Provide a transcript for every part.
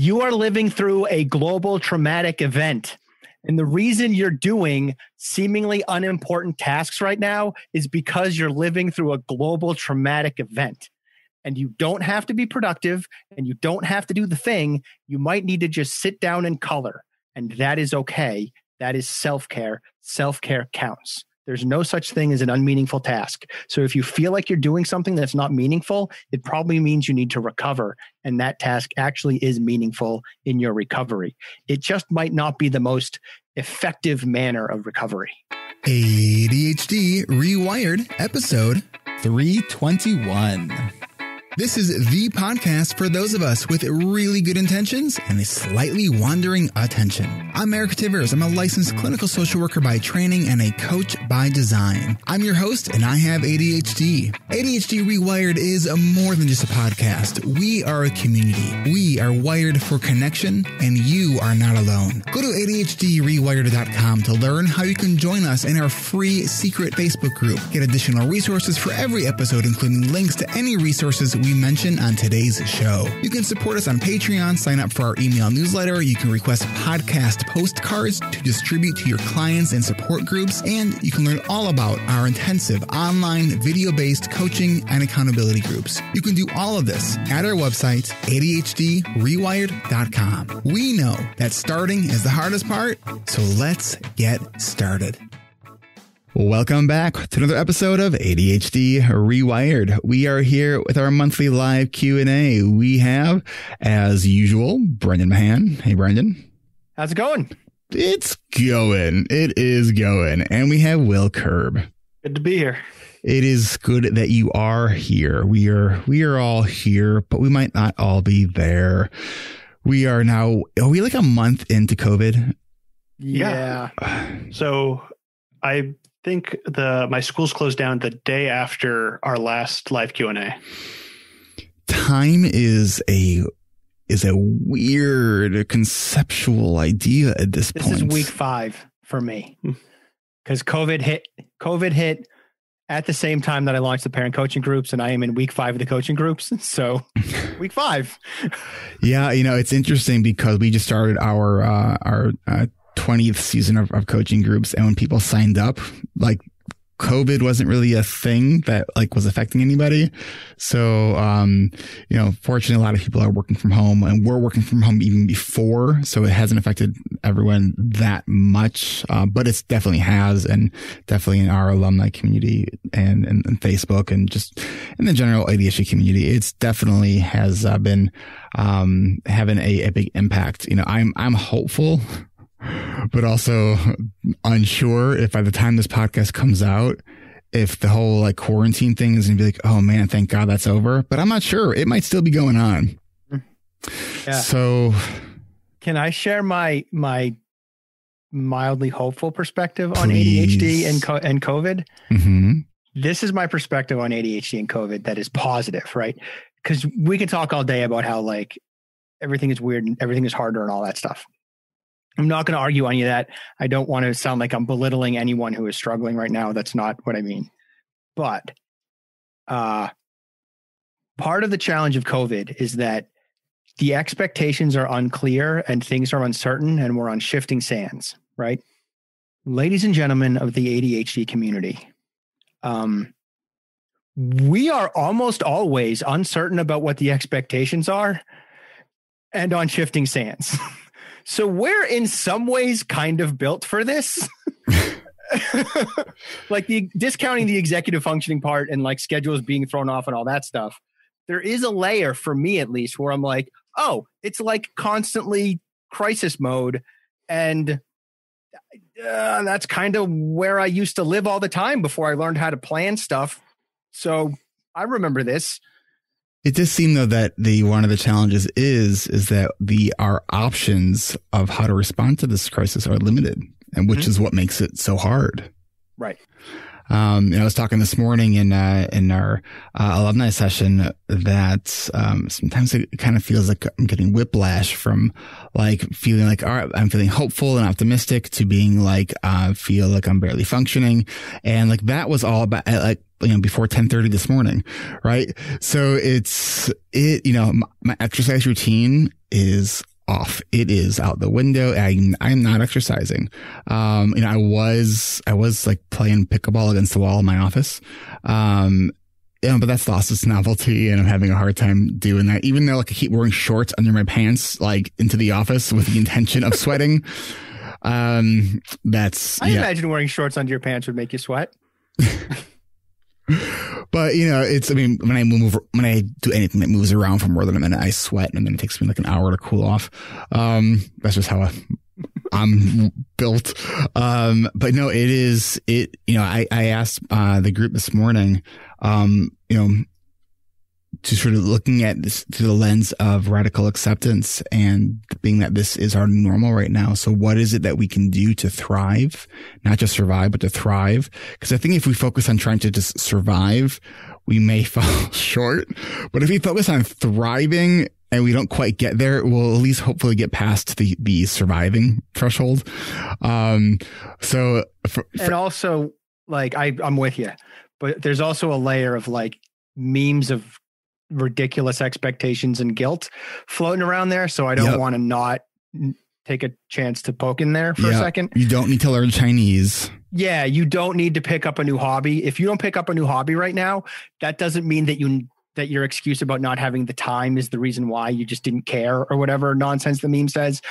You are living through a global traumatic event. And the reason you're doing seemingly unimportant tasks right now is because you're living through a global traumatic event. And you don't have to be productive and you don't have to do the thing. You might need to just sit down and color. And that is okay. That is self care. Self care counts. There's no such thing as an unmeaningful task. So if you feel like you're doing something that's not meaningful, it probably means you need to recover. And that task actually is meaningful in your recovery. It just might not be the most effective manner of recovery. ADHD Rewired, episode 321. This is the podcast for those of us with really good intentions and a slightly wandering attention. I'm Eric Tivers. I'm a licensed clinical social worker by training and a coach by design. I'm your host and I have ADHD. ADHD Rewired is more than just a podcast. We are a community. We are wired for connection and you are not alone. Go to ADHDrewired.com to learn how you can join us in our free secret Facebook group. Get additional resources for every episode, including links to any resources we we mention on today's show. You can support us on Patreon, sign up for our email newsletter, you can request podcast postcards to distribute to your clients and support groups, and you can learn all about our intensive online video based coaching and accountability groups. You can do all of this at our website, ADHDrewired.com. We know that starting is the hardest part, so let's get started. Welcome back to another episode of ADHD Rewired. We are here with our monthly live Q&A. We have, as usual, Brendan Mahan. Hey, Brendan. How's it going? It's going. It is going. And we have Will Curb. Good to be here. It is good that you are here. We are we are all here, but we might not all be there. We are now are we like a month into COVID? Yeah. so I think the my school's closed down the day after our last live Q and A. Time is a is a weird conceptual idea at this, this point. This is week five for me because. COVID hit. COVID hit at the same time that I launched the parent coaching groups, and I am in week five of the coaching groups. So, week five. yeah, you know it's interesting because we just started our uh, our uh, 20th season of, of coaching groups. And when people signed up, like COVID wasn't really a thing that like was affecting anybody. So, um, you know, fortunately, a lot of people are working from home and we're working from home even before. So it hasn't affected everyone that much. Uh, but it's definitely has and definitely in our alumni community and, and, and Facebook and just in the general ADHD community, it's definitely has uh, been, um, having a, a big impact. You know, I'm, I'm hopeful but also unsure if by the time this podcast comes out, if the whole like quarantine thing is gonna be like, oh man, thank God that's over. But I'm not sure. It might still be going on. Yeah. So can I share my my mildly hopeful perspective on Please. ADHD and co- and COVID? Mm-hmm. This is my perspective on ADHD and COVID that is positive, right? Because we can talk all day about how like everything is weird and everything is harder and all that stuff. I'm not going to argue any of that. I don't want to sound like I'm belittling anyone who is struggling right now. That's not what I mean. But uh, part of the challenge of COVID is that the expectations are unclear and things are uncertain and we're on shifting sands, right? Ladies and gentlemen of the ADHD community, um, we are almost always uncertain about what the expectations are and on shifting sands. So we're in some ways kind of built for this. like the discounting the executive functioning part and like schedules being thrown off and all that stuff. There is a layer for me at least where I'm like, oh, it's like constantly crisis mode and uh, that's kind of where I used to live all the time before I learned how to plan stuff. So I remember this. It does seem though that the one of the challenges is is that the our options of how to respond to this crisis are limited, and which mm-hmm. is what makes it so hard. Right. Um, I was talking this morning in uh, in our uh, alumni session that um, sometimes it kind of feels like I'm getting whiplash from like feeling like all right, I'm feeling hopeful and optimistic to being like uh, feel like I'm barely functioning, and like that was all about like you know, before 1030 this morning. Right. So it's, it, you know, my, my exercise routine is off. It is out the window. I, I'm not exercising. Um, you know, I was, I was like playing pickleball against the wall in my office. Um, yeah, but that's lost its novelty and I'm having a hard time doing that. Even though like I keep wearing shorts under my pants, like into the office with the intention of sweating. Um, that's, I yeah. imagine wearing shorts under your pants would make you sweat. but you know, it's, I mean, when I move, when I do anything that moves around for more than a minute, I sweat and then it takes me like an hour to cool off. Um, that's just how I, I'm built. Um, but no, it is, it, you know, I, I asked, uh, the group this morning, um, you know, to sort of looking at this through the lens of radical acceptance and being that this is our normal right now. So what is it that we can do to thrive, not just survive, but to thrive? Because I think if we focus on trying to just survive, we may fall short. But if we focus on thriving and we don't quite get there, we'll at least hopefully get past the, the surviving threshold. Um, so for, for, and also like I, I'm with you, but there's also a layer of like memes of ridiculous expectations and guilt floating around there. So I don't yep. want to not take a chance to poke in there for yep. a second. You don't need to learn Chinese. Yeah, you don't need to pick up a new hobby. If you don't pick up a new hobby right now, that doesn't mean that you that your excuse about not having the time is the reason why you just didn't care or whatever nonsense the meme says.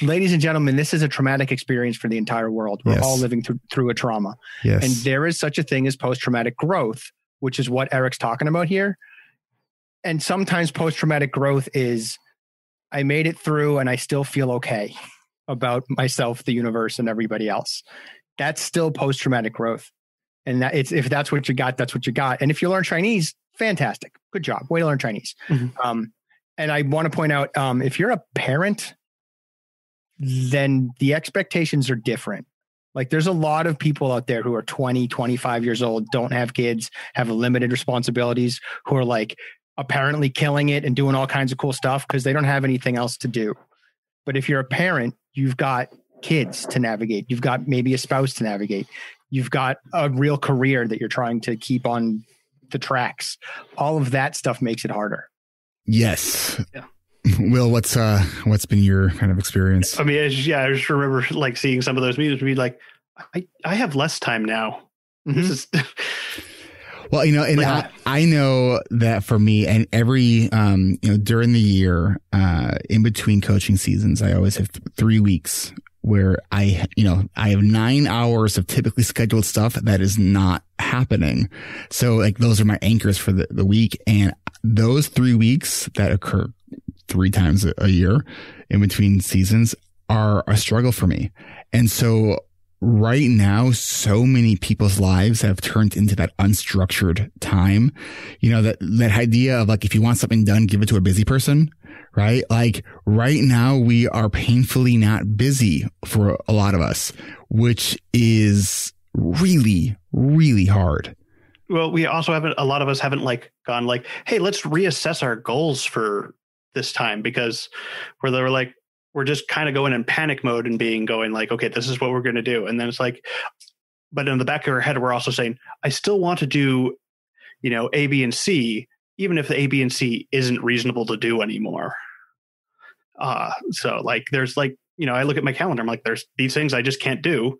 Ladies and gentlemen, this is a traumatic experience for the entire world. We're yes. all living through, through a trauma. Yes. And there is such a thing as post traumatic growth, which is what Eric's talking about here and sometimes post traumatic growth is I made it through and I still feel okay about myself, the universe, and everybody else. That's still post traumatic growth. And that it's if that's what you got, that's what you got. And if you learn Chinese, fantastic. Good job. Way to learn Chinese. Mm-hmm. Um, and I want to point out um, if you're a parent, then the expectations are different. Like there's a lot of people out there who are 20, 25 years old, don't have kids, have limited responsibilities, who are like, apparently killing it and doing all kinds of cool stuff because they don't have anything else to do. But if you're a parent, you've got kids to navigate. You've got maybe a spouse to navigate. You've got a real career that you're trying to keep on the tracks. All of that stuff makes it harder. Yes. Yeah. Will, what's uh what's been your kind of experience? I mean, I just, yeah, I just remember like seeing some of those memes be like, I, I have less time now. Mm-hmm. This is Well, you know, and I, I, know that for me and every, um, you know, during the year, uh, in between coaching seasons, I always have th- three weeks where I, you know, I have nine hours of typically scheduled stuff that is not happening. So like those are my anchors for the, the week. And those three weeks that occur three times a year in between seasons are a struggle for me. And so right now, so many people's lives have turned into that unstructured time. You know, that, that idea of like, if you want something done, give it to a busy person, right? Like right now we are painfully not busy for a lot of us, which is really, really hard. Well, we also haven't, a lot of us haven't like gone like, Hey, let's reassess our goals for this time because where they were like, we're just kind of going in panic mode and being going like, okay, this is what we're going to do. And then it's like, but in the back of our head, we're also saying, I still want to do, you know, A, B, and C, even if the A, B, and C isn't reasonable to do anymore. Uh, so like, there's like, you know, I look at my calendar, I'm like, there's these things I just can't do.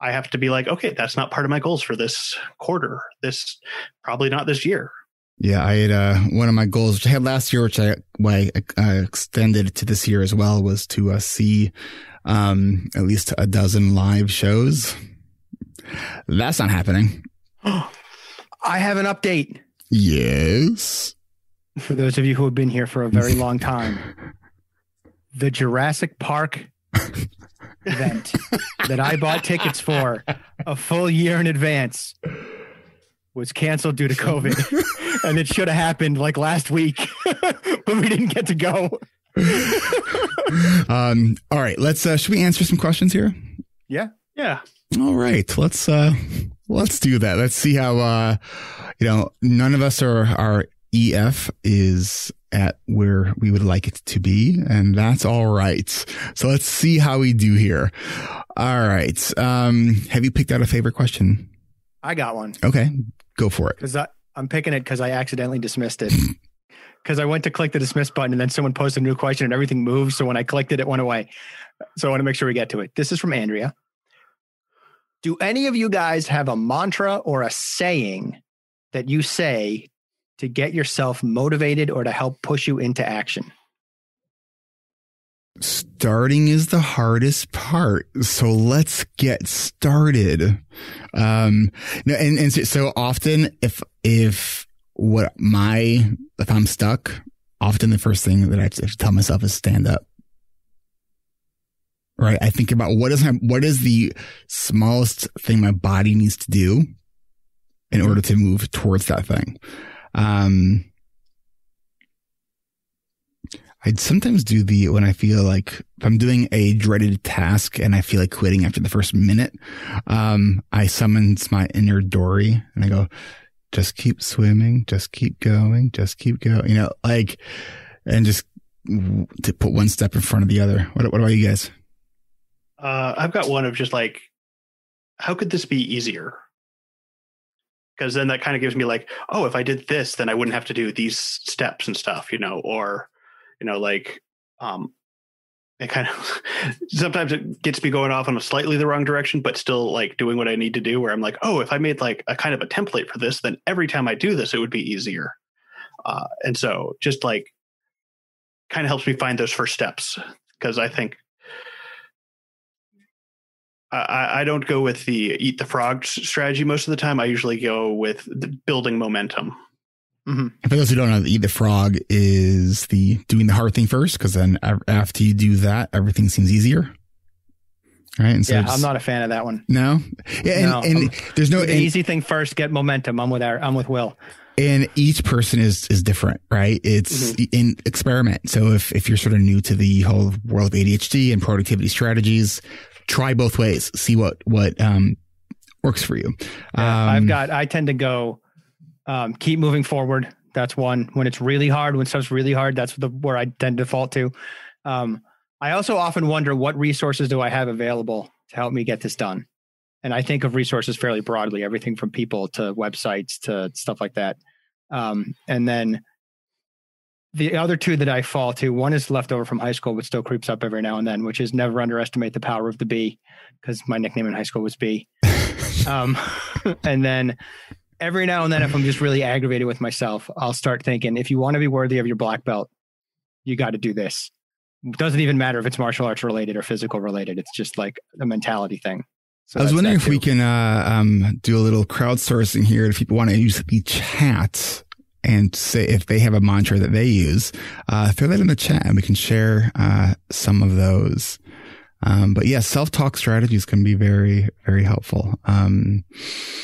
I have to be like, okay, that's not part of my goals for this quarter. This probably not this year. Yeah, I had uh, one of my goals, which I had last year, which I, I uh, extended to this year as well, was to uh, see um, at least a dozen live shows. That's not happening. I have an update. Yes. For those of you who have been here for a very long time, the Jurassic Park event that I bought tickets for a full year in advance was canceled due to COVID, and it should have happened like last week, but we didn't get to go. um, all right, let's. Uh, should we answer some questions here? Yeah, yeah. All right, let's. Uh, let's do that. Let's see how. Uh, you know, none of us are. Our EF is at where we would like it to be, and that's all right. So let's see how we do here. All right. Um, have you picked out a favorite question? I got one. Okay Go for it. Because I'm picking it because I accidentally dismissed it. Because I went to click the dismiss button and then someone posted a new question and everything moved. So when I clicked it, it went away. So I want to make sure we get to it. This is from Andrea. Do any of you guys have a mantra or a saying that you say to get yourself motivated or to help push you into action? Starting is the hardest part. So let's get started. Um, no, and, and so, so often if, if what my, if I'm stuck, often the first thing that I have to tell myself is stand up. Right. I think about what is my, what is the smallest thing my body needs to do in order to move towards that thing. Um, I'd sometimes do the when I feel like if I'm doing a dreaded task and I feel like quitting after the first minute, um, I summons my inner Dory and I go, just keep swimming, just keep going, just keep going, you know, like, and just to put one step in front of the other. What, what about you guys? Uh, I've got one of just like, how could this be easier? Because then that kind of gives me like, oh, if I did this, then I wouldn't have to do these steps and stuff, you know, or you know, like um, it kind of sometimes it gets me going off in a slightly the wrong direction, but still like doing what I need to do. Where I'm like, oh, if I made like a kind of a template for this, then every time I do this, it would be easier. Uh, and so just like kind of helps me find those first steps because I think I, I, don't go with the eat the frog strategy most of the time. I usually go with building momentum. Mm-hmm. For those who don't know, Eat the Frog is the doing the hard thing first, because then after you do that, everything seems easier. Right. And so yeah, I'm not a fan of that one. No. Yeah, and, no, and there's no the and, easy thing first. Get momentum. I'm with our, I'm with Will. And each person is is different, right? It's mm-hmm. in experiment. So if if you're sort of new to the whole world of ADHD and productivity strategies, try both ways. See what what um works for you. Yeah, um, I've got. I tend to go um, keep moving forward. That's one. When it's really hard, when stuff's really hard, that's the where I tend to default to. Um, I also often wonder what resources do I have available to help me get this done. And I think of resources fairly broadly, everything from people to websites to stuff like that. Um, and then the other two that I fall to, one is left over from high school, but still creeps up every now and then, which is never underestimate the power of the B, because my nickname in high school was B. um, and then every now and then, if I'm just really aggravated with myself, I'll start thinking, if you want to be worthy of your black belt, you got to do this. It doesn't even matter if it's martial arts related or physical related. It's just like a mentality thing. So I was wondering if we can uh, um, do a little crowdsourcing here. If people want to use the chat and say if they have a mantra that they use, uh, throw that in the chat and we can share uh, some of those. Um, but yeah, self talk strategies can be very, very helpful. Um,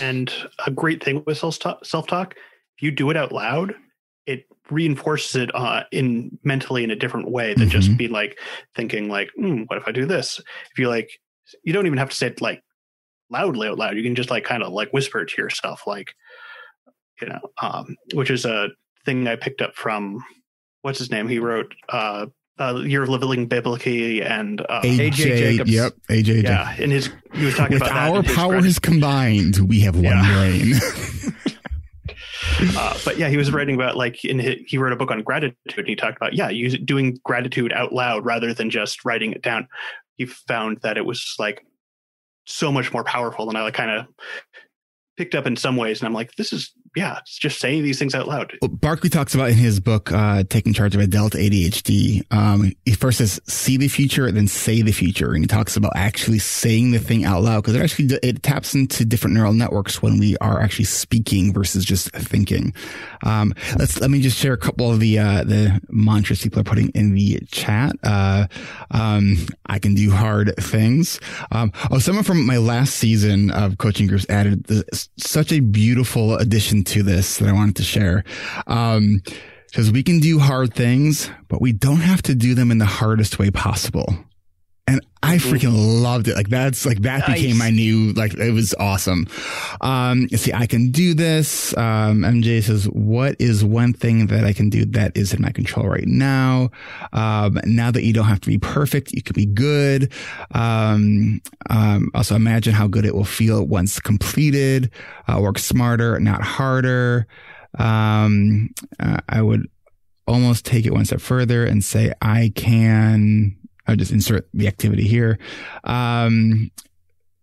and a great thing with self talk, if you do it out loud, it reinforces it uh, in mentally in a different way than mm-hmm. just be like thinking like, mm, what if I do this? If you like, you don't even have to say it like loudly out loud. You can just like kind of like whisper it to yourself, like, you know, um, which is a thing I picked up from what's his name? He wrote uh, uh, Year of Living Biblically and uh, AJ, AJ Jacobs. Yep, AJ. Yeah, and his he was talking With about our powers combined, we have one yeah. brain. uh, but yeah, he was writing about like in his, he wrote a book on gratitude. and He talked about yeah, use, doing gratitude out loud rather than just writing it down. He found that it was like so much more powerful, and I like kind of picked up in some ways, and I'm like, this is yeah, just saying these things out loud. Well, Barkley talks about in his book, uh, Taking Charge of Adult ADHD. Um, he first says, see the future, then say the future. And he talks about actually saying the thing out loud because it actually, it taps into different neural networks when we are actually speaking versus just thinking. Um, let's, let me just share a couple of the, uh, the mantras people are putting in the chat. Uh, um, I can do hard things. Um, oh, someone from my last season of coaching groups added this, such a beautiful addition to this that I wanted to share. Um, because we can do hard things, but we don't have to do them in the hardest way possible. And I mm-hmm. freaking loved it. Like that's like that nice. became my new like it was awesome. Um, see, I can do this. Um, MJ says, "What is one thing that I can do that is in my control right now? Um, now that you don't have to be perfect, you can be good. Um, um, also imagine how good it will feel once completed. Uh, work smarter, not harder. Um, uh, I would almost take it one step further and say I can." I'll just insert the activity here. Um,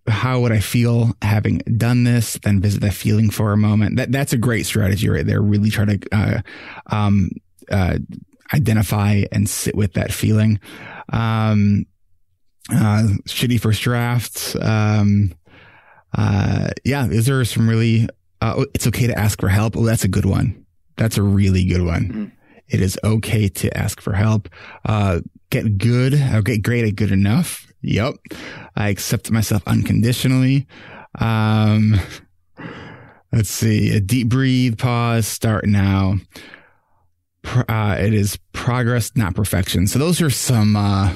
how would I feel having done this? Then visit that feeling for a moment. That that's a great strategy right there. Really try to uh, um, uh, identify and sit with that feeling. Um, uh, shitty first drafts. Um, uh, yeah, is there some really. Uh, oh, it's okay to ask for help. Oh, that's a good one. That's a really good one. Mm-hmm. It is okay to ask for help. Uh, get good. I'll get great at good enough. Yep. I accept myself unconditionally. Um, let's see. A deep breathe, pause, start now. Uh, it is progress, not perfection. So those are some, uh,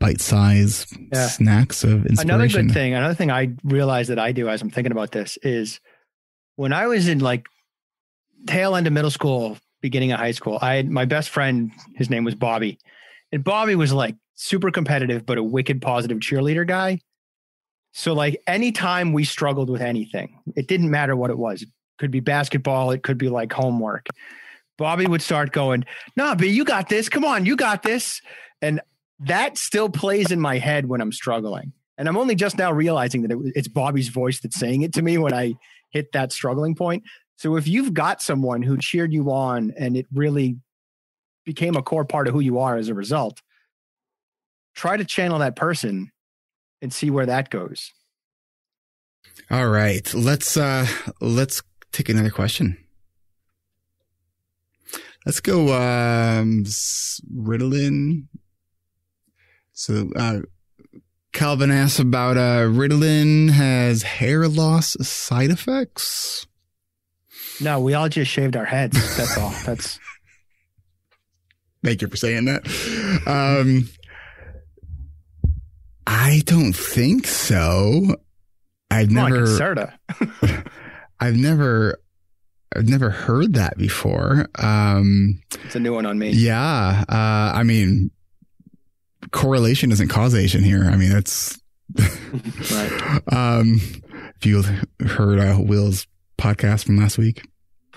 bite-size yeah. snacks of inspiration. Another good thing, another thing I realized that I do as I'm thinking about this is when I was in like tail end of middle school, beginning of high school. I had my best friend, his name was Bobby. And Bobby was like super competitive, but a wicked positive cheerleader guy. So like anytime we struggled with anything, it didn't matter what it was. It could be basketball, it could be like homework. Bobby would start going, nah, but you got this. Come on, you got this." And that still plays in my head when I'm struggling. And I'm only just now realizing that it, it's Bobby's voice that's saying it to me when I hit that struggling point. So if you've got someone who cheered you on and it really became a core part of who you are as a result, try to channel that person and see where that goes. All right. Let's uh let's take another question. Let's go um Ritalin. So uh Kelvin asks about uh Ritalin has hair loss side effects. No, we all just shaved our heads. That's all. That's. Thank you for saying that. Um, I don't think so. I've Come never. On, I've never. I've never heard that before. Um, it's a new one on me. Yeah. Uh, I mean, correlation isn't causation here. I mean, that's. right. Um, if you heard uh, Will's podcast from last week.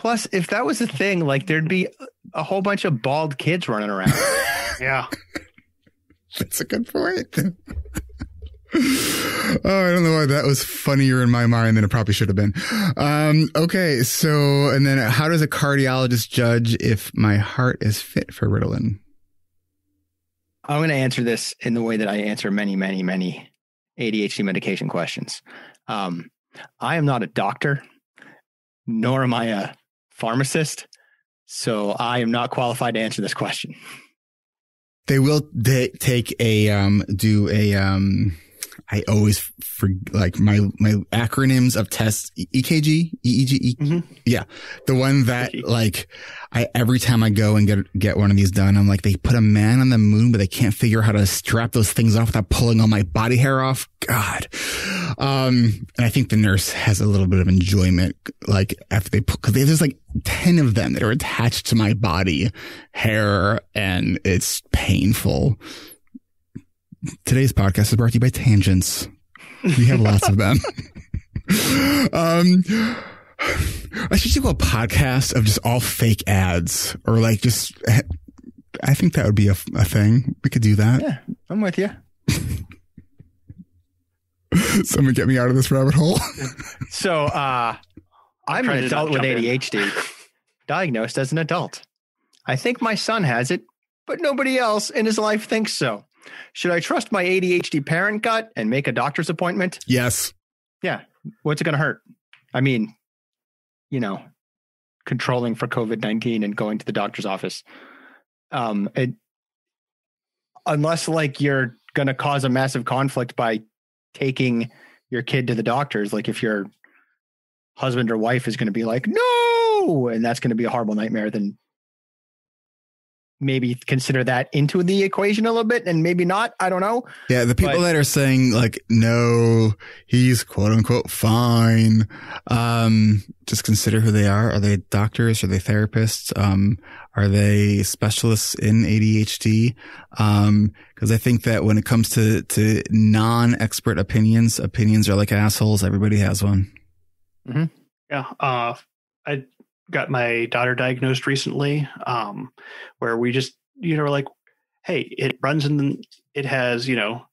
Plus, if that was a thing, like there'd be a whole bunch of bald kids running around. yeah. That's a good point. oh, I don't know why that was funnier in my mind than it probably should have been. Um, okay. So, and then how does a cardiologist judge if my heart is fit for Ritalin? I'm going to answer this in the way that I answer many, many, many ADHD medication questions. Um, I am not a doctor, nor am I a pharmacist. So I am not qualified to answer this question. They will take a um do a um I always for like my my acronyms of tests EKG EEG e- mm-hmm. yeah. The one that like I every time I go and get get one of these done I'm like they put a man on the moon but they can't figure out how to strap those things off without pulling all my body hair off. God. Um and I think the nurse has a little bit of enjoyment like after they put because there's like ten of them that are attached to my body hair and it's painful Today's podcast is brought to you by Tangents. We have lots of them. um, I should do a podcast of just all fake ads or like just, I think that would be a, a thing. We could do that. Yeah, I'm with you. Someone get me out of this rabbit hole. so, uh, I'm an adult with ADHD, diagnosed as an adult. I think my son has it, but nobody else in his life thinks so. Should I trust my ADHD parent gut and make a doctor's appointment? Yes. Yeah. What's it going to hurt? I mean, you know, controlling for COVID 19 and going to the doctor's office. Um, it, unless like you're going to cause a massive conflict by taking your kid to the doctors, like if your husband or wife is going to be like, no, and that's going to be a horrible nightmare, then maybe consider that into the equation a little bit and maybe not. I don't know. Yeah. The people but, that are saying like, no, he's quote unquote fine. Um, just consider who they are. Are they doctors? Are they therapists? Um, are they specialists in ADHD? Um, cause I think that when it comes to, to non-expert opinions, opinions are like assholes. Everybody has one. Mm-hmm. Yeah. Uh, I got my daughter diagnosed recently, um, where we just, you know, like, hey, it runs in, it has, you know,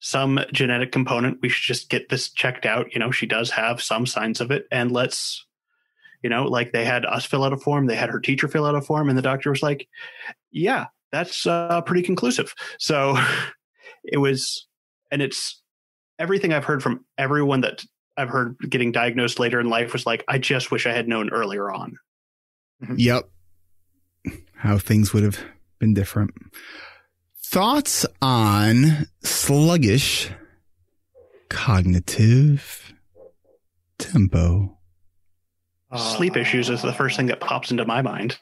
some genetic component. We should just get this checked out. You know, she does have some signs of it, and let's, you know, like they had us fill out a form, they had her teacher fill out a form, and the doctor was like, yeah, that's uh, pretty conclusive. So it was, and it's everything I've heard from everyone that I've heard getting diagnosed later in life was like, I just wish I had known earlier on. Mm-hmm. Yep. How things would have been different. Thoughts on sluggish cognitive tempo? Sleep issues is the first thing that pops into my mind.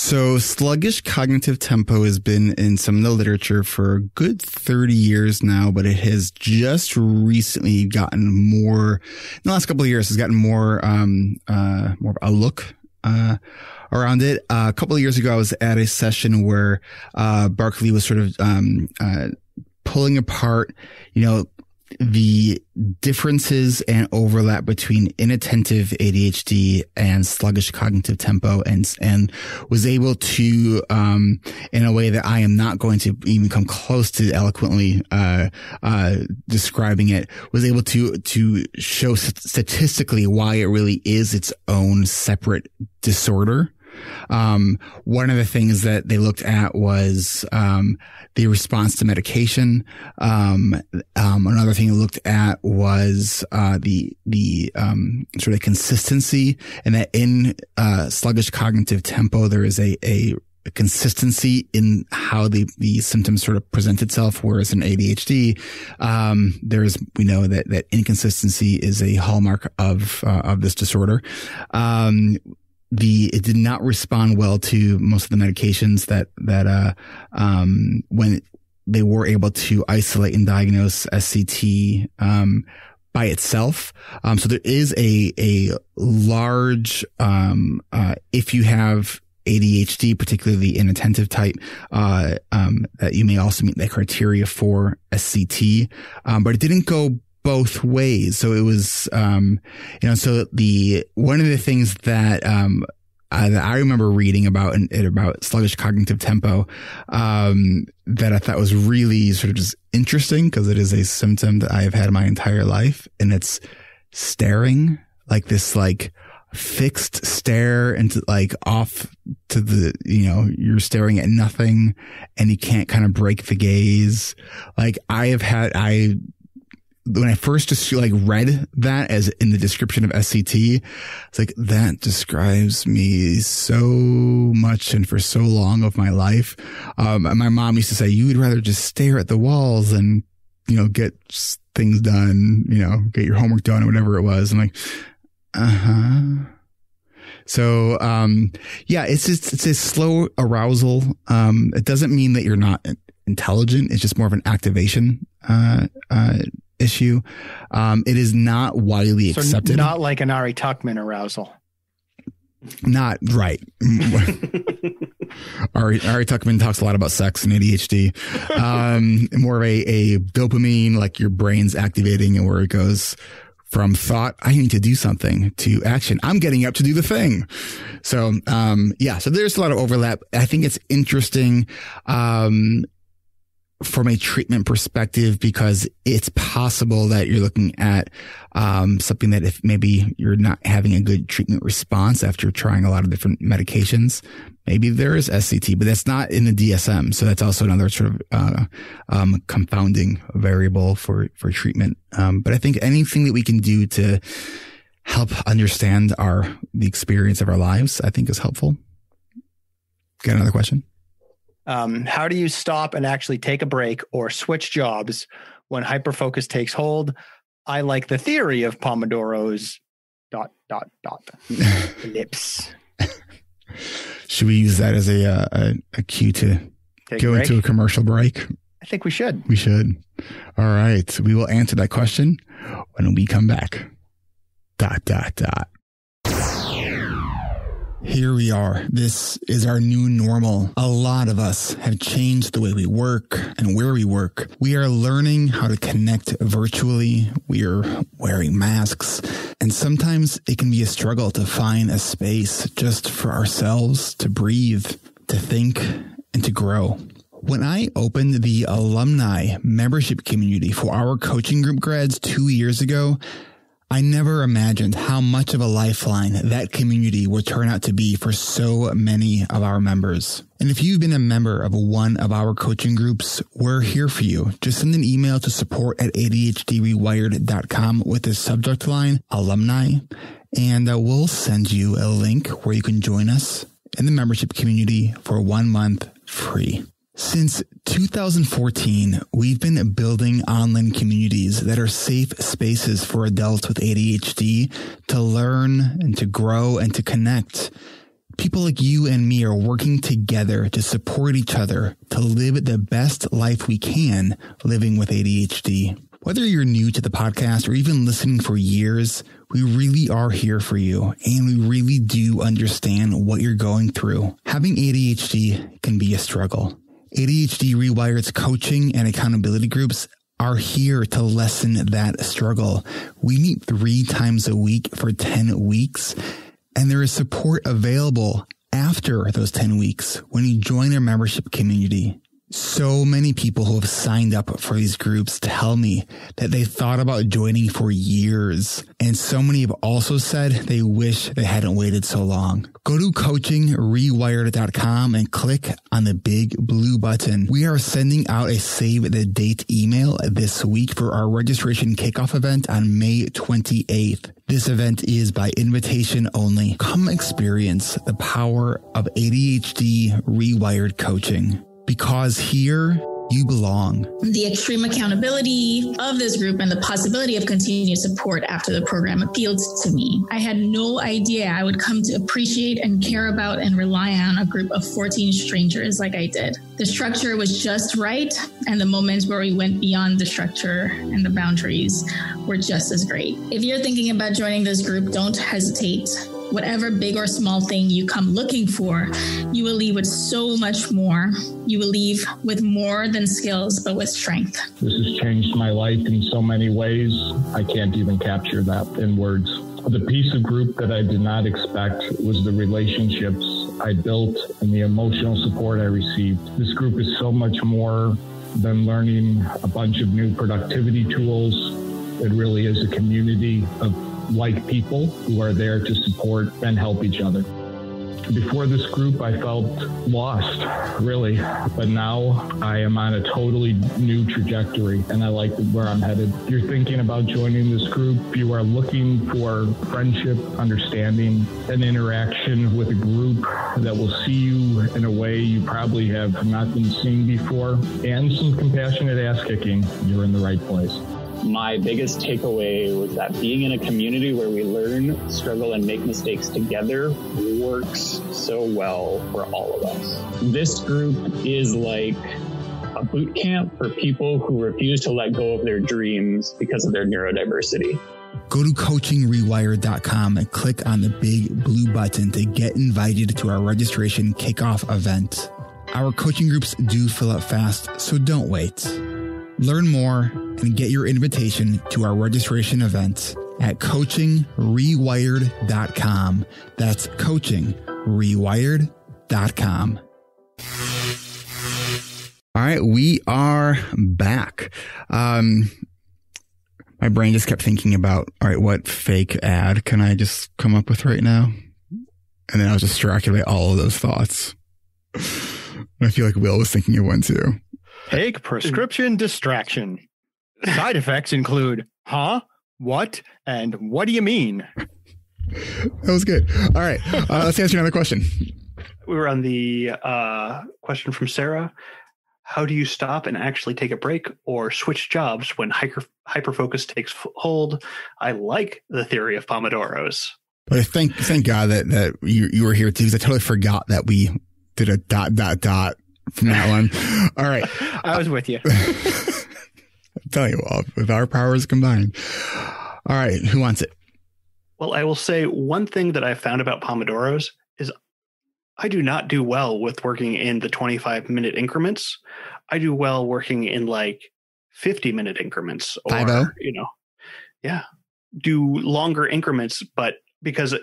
So sluggish cognitive tempo has been in some of the literature for a good 30 years now, but it has just recently gotten more, in the last couple of years, has gotten more, um, uh, more of a look, uh, around it. Uh, a couple of years ago, I was at a session where, uh, Barkley was sort of, um, uh, pulling apart, you know, the differences and overlap between inattentive ADHD and sluggish cognitive tempo and, and was able to, um, in a way that I am not going to even come close to eloquently, uh, uh, describing it, was able to, to show statistically why it really is its own separate disorder. Um, one of the things that they looked at was um, the response to medication. Um, um another thing they looked at was uh, the the um, sort of consistency, and that in uh, sluggish cognitive tempo, there is a a consistency in how the, the symptoms sort of present itself. Whereas in ADHD, um, there's, we know that, that inconsistency is a hallmark of, uh, of this disorder. Um, the it did not respond well to most of the medications that that uh um when they were able to isolate and diagnose SCT um by itself. Um so there is a a large um uh if you have ADHD, particularly the inattentive type, uh, um, that you may also meet the criteria for SCT. Um, but it didn't go both ways. So it was, um, you know, so the, one of the things that, um, uh, that I remember reading about it about sluggish cognitive tempo, um, that I thought was really sort of just interesting because it is a symptom that I have had my entire life and it's staring like this, like, fixed stare into like off to the, you know, you're staring at nothing and you can't kind of break the gaze. Like I have had, I when I first just like read that as in the description of SCT, it's like that describes me so much and for so long of my life. Um, my mom used to say, you would rather just stare at the walls and, you know, get things done, you know, get your homework done or whatever it was. I'm like, uh huh. So, um, yeah, it's just, it's a slow arousal. Um, it doesn't mean that you're not intelligent. It's just more of an activation, uh, uh, issue. Um, it is not widely so accepted. Not like an Ari Tuckman arousal. Not right. Ari, Ari Tuckman talks a lot about sex and ADHD. Um, more of a, a dopamine, like your brain's activating and where it goes from thought, I need to do something to action. I'm getting up to do the thing. So, um, yeah, so there's a lot of overlap. I think it's interesting. Um, from a treatment perspective because it's possible that you're looking at um, something that if maybe you're not having a good treatment response after trying a lot of different medications, maybe there is SCT, but that's not in the DSM. So that's also another sort of uh, um, confounding variable for for treatment. Um, but I think anything that we can do to help understand our the experience of our lives, I think is helpful. Got another question? Um, how do you stop and actually take a break or switch jobs when hyperfocus takes hold? I like the theory of Pomodoro's dot dot dot lips. Should we use that as a uh, a, a cue to Take go a into a commercial break? I think we should. We should. All right. We will answer that question when we come back. Dot dot dot. Here we are. This is our new normal. A lot of us have changed the way we work and where we work. We are learning how to connect virtually. We are wearing masks. And sometimes it can be a struggle to find a space just for ourselves to breathe, to think, and to grow. When I opened the alumni membership community for our coaching group grads two years ago, I never imagined how much of a lifeline that community would turn out to be for so many of our members. And if you've been a member of one of our coaching groups, we're here for you. Just send an email to support at ADHDrewired.com with the subject line alumni, and uh, we'll send you a link where you can join us in the membership community for one month free. Since 2014, we've been building online communities that are safe spaces for adults with ADHD to learn and to grow and to connect. People like you and me are working together to support each other to live the best life we can living with ADHD. Whether you're new to the podcast or even listening for years, we really are here for you and we really do understand what you're going through. Having ADHD can be a struggle. ADHD Rewired's coaching and accountability groups are here to lessen that struggle. We meet three times a week for 10 weeks, and there is support available after those 10 weeks when you join our membership community so many people who have signed up for these groups tell me that they thought about joining for years. And so many have also said they wish they hadn't waited so long. Go to coachingrewired.com and click on the big blue button. We are sending out a save the date email this week for our registration kickoff event on May 28th. This event is by invitation only. Come experience the power of ADHD rewired coaching because here you belong. The extreme accountability of this group and the possibility of continued support after the program appealed to me. I had no idea I would come to appreciate and care about and rely on a group of 14 strangers like I did. The structure was just right, and the moments where we went beyond the structure and the boundaries were just as great. If you're thinking about joining this group, don't hesitate whatever big or small thing you come looking for, you will leave with so much more. You will leave with more than skills, but with strength. This has changed my life in so many ways. I can't even capture that in words. The piece of group that I did not expect was the relationships I built and the emotional support I received. This group is so much more than learning a bunch of new productivity tools. It really is a community of like people who are there to support and help each other. Before this group, I felt lost, really. But now I am on a totally new trajectory and I like where I'm headed. If you're thinking about joining this group, you are looking for friendship, understanding, and interaction with a group that will see you in a way you probably have not been seen before, and some compassionate ass kicking, you're in the right place my biggest takeaway was that being in a community where we learn, struggle, and make mistakes together works so well for all of us. This group is like a boot camp for people who refuse to let go of their dreams because of their neurodiversity. Go to coachingrewired.com and click on the big blue button to get invited to our registration kickoff event. Our coaching groups do fill up fast, so don't wait. Learn more and get your invitation to our registration event at coachingrewired.com. That's coachingrewired.com. All right, we are back. Um, my brain just kept thinking about, all right, what fake ad can I just come up with right now? And then I was distracted by all of those thoughts. I feel like Will was thinking of one too. Fake prescription distraction. Side effects include, huh? What? And what do you mean? That was good. All right. Uh, let's answer another question. We were on the uh, question from Sara. How do you stop and actually take a break or switch jobs when hyper hyperfocus takes hold? I like the theory of Pomodoros. But I thank thank God that that you you were here too, because I totally forgot that we did a dot dot dot from that one. All right, I was with you. I'll tell you all, with our powers combined. All right, who wants it? Well, I will say one thing that I found about Pomodoros is I do not do well with working in the 25 minute increments. I do well working in like 50 minute increments or, Five-o? Oh? you know, yeah, do longer increments. But because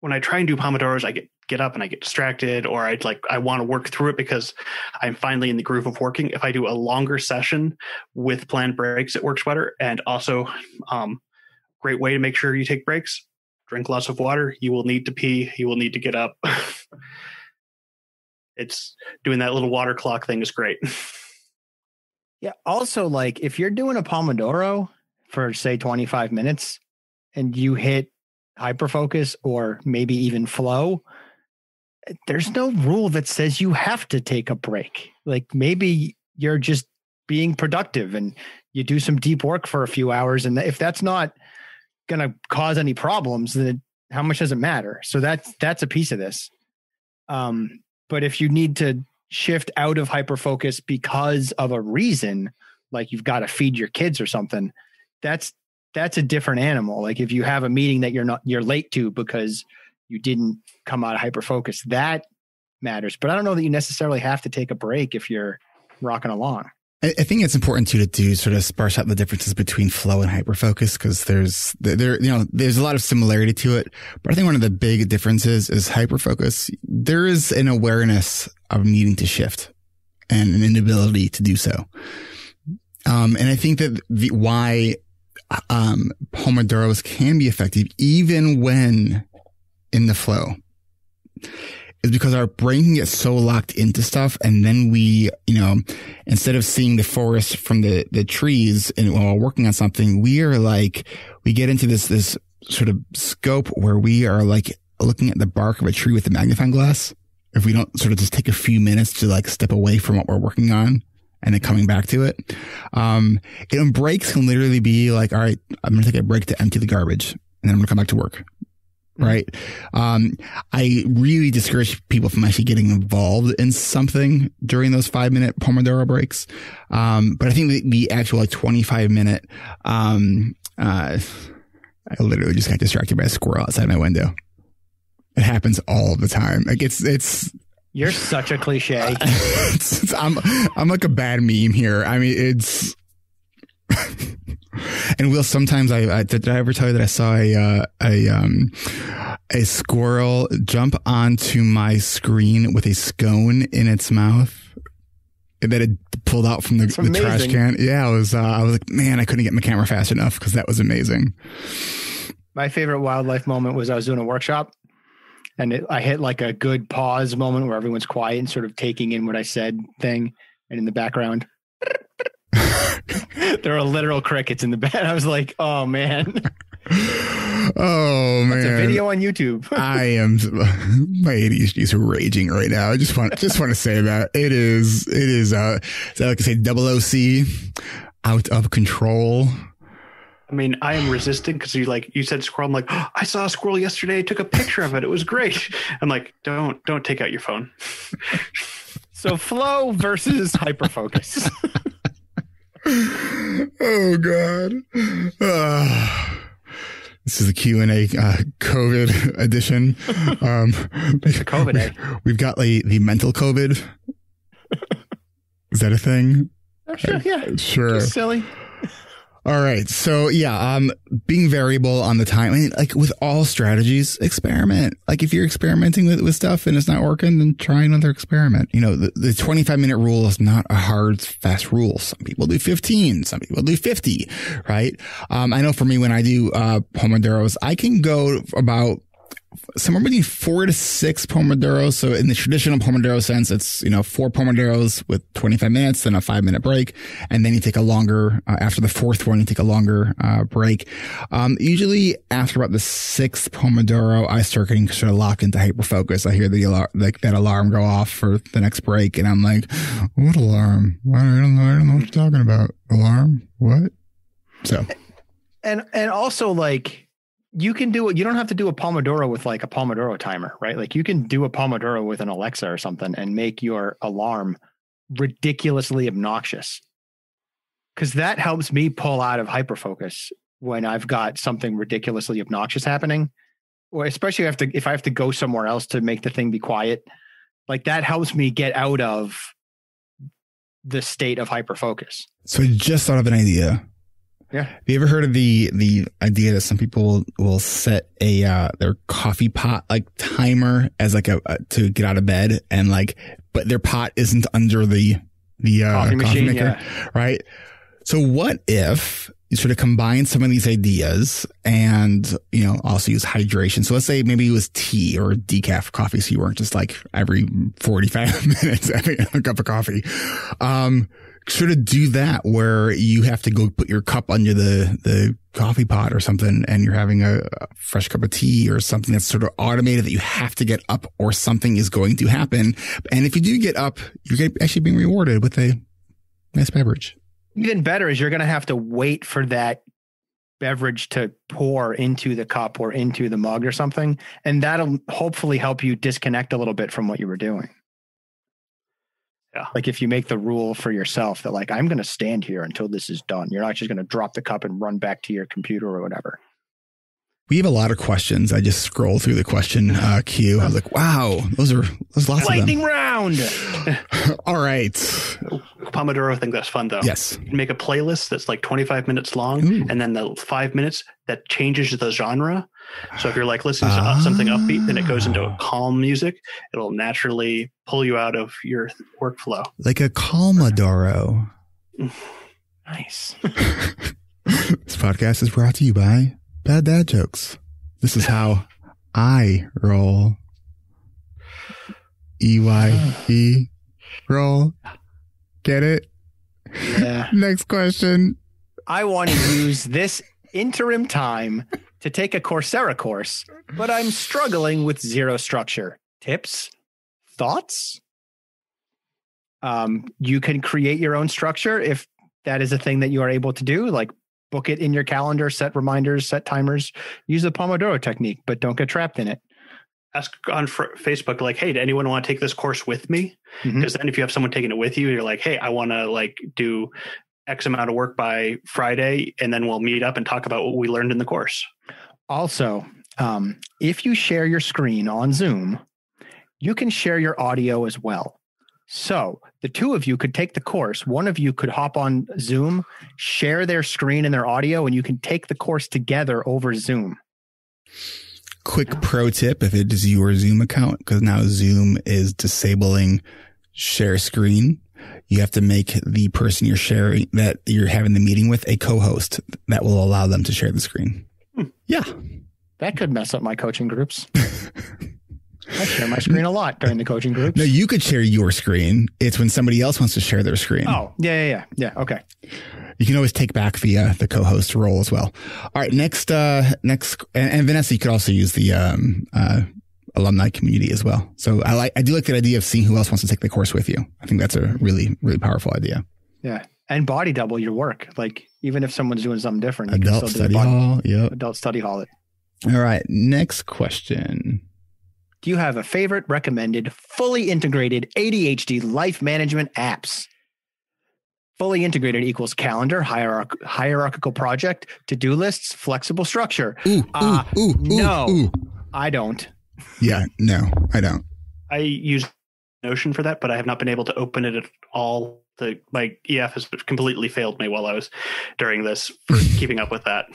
when I try and do Pomodoros, I get, get up and I get distracted or I'd like, I want to work through it because I'm finally in the groove of working. If I do a longer session with planned breaks, it works better. And also, um, great way to make sure you take breaks drink lots of water you will need to pee you will need to get up it's doing that little water clock thing is great Yeah. Also, like if you're doing a Pomodoro for say 25 minutes and you hit hyperfocus or maybe even flow, there's no rule that says you have to take a break. Like maybe you're just being productive and you do some deep work for a few hours. And if that's not going to cause any problems, then how much does it matter? So that's that's a piece of this. Um, but if you need to shift out of hyperfocus because of a reason, like you've got to feed your kids or something, that's that's a different animal. Like if you have a meeting that you're not you're late to because you didn't come out of hyperfocus, that matters. But I don't know that you necessarily have to take a break if you're rocking along. I, think it's important too to do sort of sparse out the differences between flow and hyperfocus because there's there you know there's a lot of similarity to it, but I think one of the big differences is hyperfocus. There is an awareness of needing to shift and an inability to do so. Um, and I think that the why um, Pomodoros can be effective even when in the flow is because our brain can get so locked into stuff and then we, you know, instead of seeing the forest from the, the trees and while working on something, we are like, we get into this, this sort of scope where we are like looking at the bark of a tree with a magnifying glass. If we don't sort of just take a few minutes to like step away from what we're working on and then coming back to it. Um, and breaks can literally be like, all right, I'm going to take a break to empty the garbage and then I'm going to come back to work right? Um, I really discourage people from actually getting involved in something during those five minute Pomodoro breaks. Um, but I think the, the actual like 25 minute, um, uh, I literally just got distracted by a squirrel outside my window. It happens all the time. Like it's, it's, You're such a cliche. it's, it's- I'm, I'm like a bad meme here. I mean, it's, and Will, sometimes I, I did I ever tell you that I saw a uh, a um a squirrel jump onto my screen with a scone in its mouth that it pulled out from the, the trash can. Yeah, I was uh, I was like, man, I couldn't get my camera fast enough because that was amazing. My favorite wildlife moment was I was doing a workshop and it, I hit like a good pause moment where everyone's quiet and sort of taking in what I said thing. And in the background, there are literal crickets in the bed. I was like, oh man, Oh man, it's a video on YouTube. I am my ADHD is raging right now. I just want just want to say that it is it is uh is that like I say double OC out of control. i mean i am resisting because you like you said squirrel i'm like oh, i saw a squirrel yesterday I took a picture of it it was great i'm like don't don't take out your phone so flow versus hyperfocus. Oh God. Ah. this is the Q and A uh, COVID edition. Um, COVID, we, have got like the mental COVID. Is that a thing? Oh, sure, yeah, Sure. just silly. All right. So yeah, um, being variable on the time. I mean, like with all strategies, experiment. Like if you're experimenting with, with stuff and it's not working, then try another experiment. You know, the, the 25 minute rule is not a hard, fast rule. Some people do 15, some people do 50, right? Um, I know for me, when I do, uh, Pomodoros, I can go about somewhere between four to six Pomodoros. So in the traditional Pomodoro sense, it's, you know, four Pomodoros with 25 minutes, then a five minute break. And then you take a longer, uh, after the fourth one, you take a longer, uh, break. Um, usually after about the sixth Pomodoro, I start getting sort of locked into hyperfocus. I hear the like that alarm go off for the next break. And I'm like, what alarm? I don't know. I don't know what you're talking about. Alarm? What? So and and also like you can do it. You don't have to do a Pomodoro with like a Pomodoro timer, right? Like you can do a Pomodoro with an Alexa or something and make your alarm ridiculously obnoxious. Cause that helps me pull out of hyperfocus when I've got something ridiculously obnoxious happening. Or especially if I have to if I have to go somewhere else to make the thing be quiet. Like that helps me get out of the state of hyperfocus. So I just thought of an idea. Yeah. Have you ever heard of the the idea that some people will, set a uh, their coffee pot like timer as like a, a to get out of bed and like but their pot isn't under the the uh, Coffee coffee, machine, maker, right? So what if you sort of combine some of these ideas and you know also use hydration? So let's say maybe it was tea or decaf coffee, so you weren't just like every forty five minutes having a cup of coffee. Um, sort of do that where you have to go put your cup under the, the coffee pot or something and you're having a, a, fresh cup of tea or something that's sort of automated that you have to get up or something is going to happen. And if you do get up, you're actually being rewarded with a nice beverage. Even better is you're going to have to wait for that beverage to pour into the cup or into the mug or something. And that'll hopefully help you disconnect a little bit from what you were doing. Yeah. Like if you make the rule for yourself that like I'm going to stand here until this is done. You're not just going to drop the cup and run back to your computer or whatever. We have a lot of questions. I just scrolled through the question uh, queue. I was like, wow, those are those lots Lightning of round. All right. Pomodoro, I think that's fun though. Yes. You can make a playlist that's like 25 minutes long, Ooh. and then the five minutes that changes the genre. So if you're like listening to something upbeat, then it goes into a ah. calm music. It'll naturally pull you out of your workflow. Like a Calmadoro. Nice. This podcast is brought to you by Bad Dad Jokes. This is how I roll. E Y E roll. Get it? Yeah. Next question. I want to use this interim time to take a Coursera course, but I'm struggling with zero structure. Tips? Thoughts? Um, you can create your own structure if that is a thing that you are able to do, like book it in your calendar, set reminders, set timers, use the Pomodoro technique, but don't get trapped in it. Ask on Facebook, like, hey, did anyone want to take this course with me? Because then if you have someone taking it with you, you're like, hey, I want to like do X amount of work by Friday, and then we'll meet up and talk about what we learned in the course. Also, um, if you share your screen on Zoom, you can share your audio as well. So the two of you could take the course. One of you could hop on Zoom, share their screen and their audio, and you can take the course together over Zoom. Quick pro tip if it is your Zoom account, because now Zoom is disabling share screen. You have to make the person you're sharing that you're having the meeting with a co-host that will allow them to share the screen. Yeah. That could mess up my coaching groups. I share my screen a lot during the coaching groups. No, you could share your screen. It's when somebody else wants to share their screen. oh, yeah, yeah, yeah. Yeah. Okay. You can always take back the uh, the co-host role as well. All right, next uh next and, and Vanessa, you could also use the um uh alumni community as well. So I like I do like that idea of seeing who else wants to take the course with you. I think that's a really really powerful idea. Yeah. And body double your work. Like even if someone's doing something different, you Adult can still study the body, hall. Yep. adult study hall it. All right, next question. Do you have a favorite recommended fully integrated ADHD life management apps? Fully integrated equals calendar, hierarch- hierarchical project, to do lists, flexible structure. Ooh, Uh, ooh, ooh, no. I don't. Yeah, no, I don't. I use Notion for that, but I have not been able to open it at all. The my EF has completely failed me while I was during this for keeping up with that.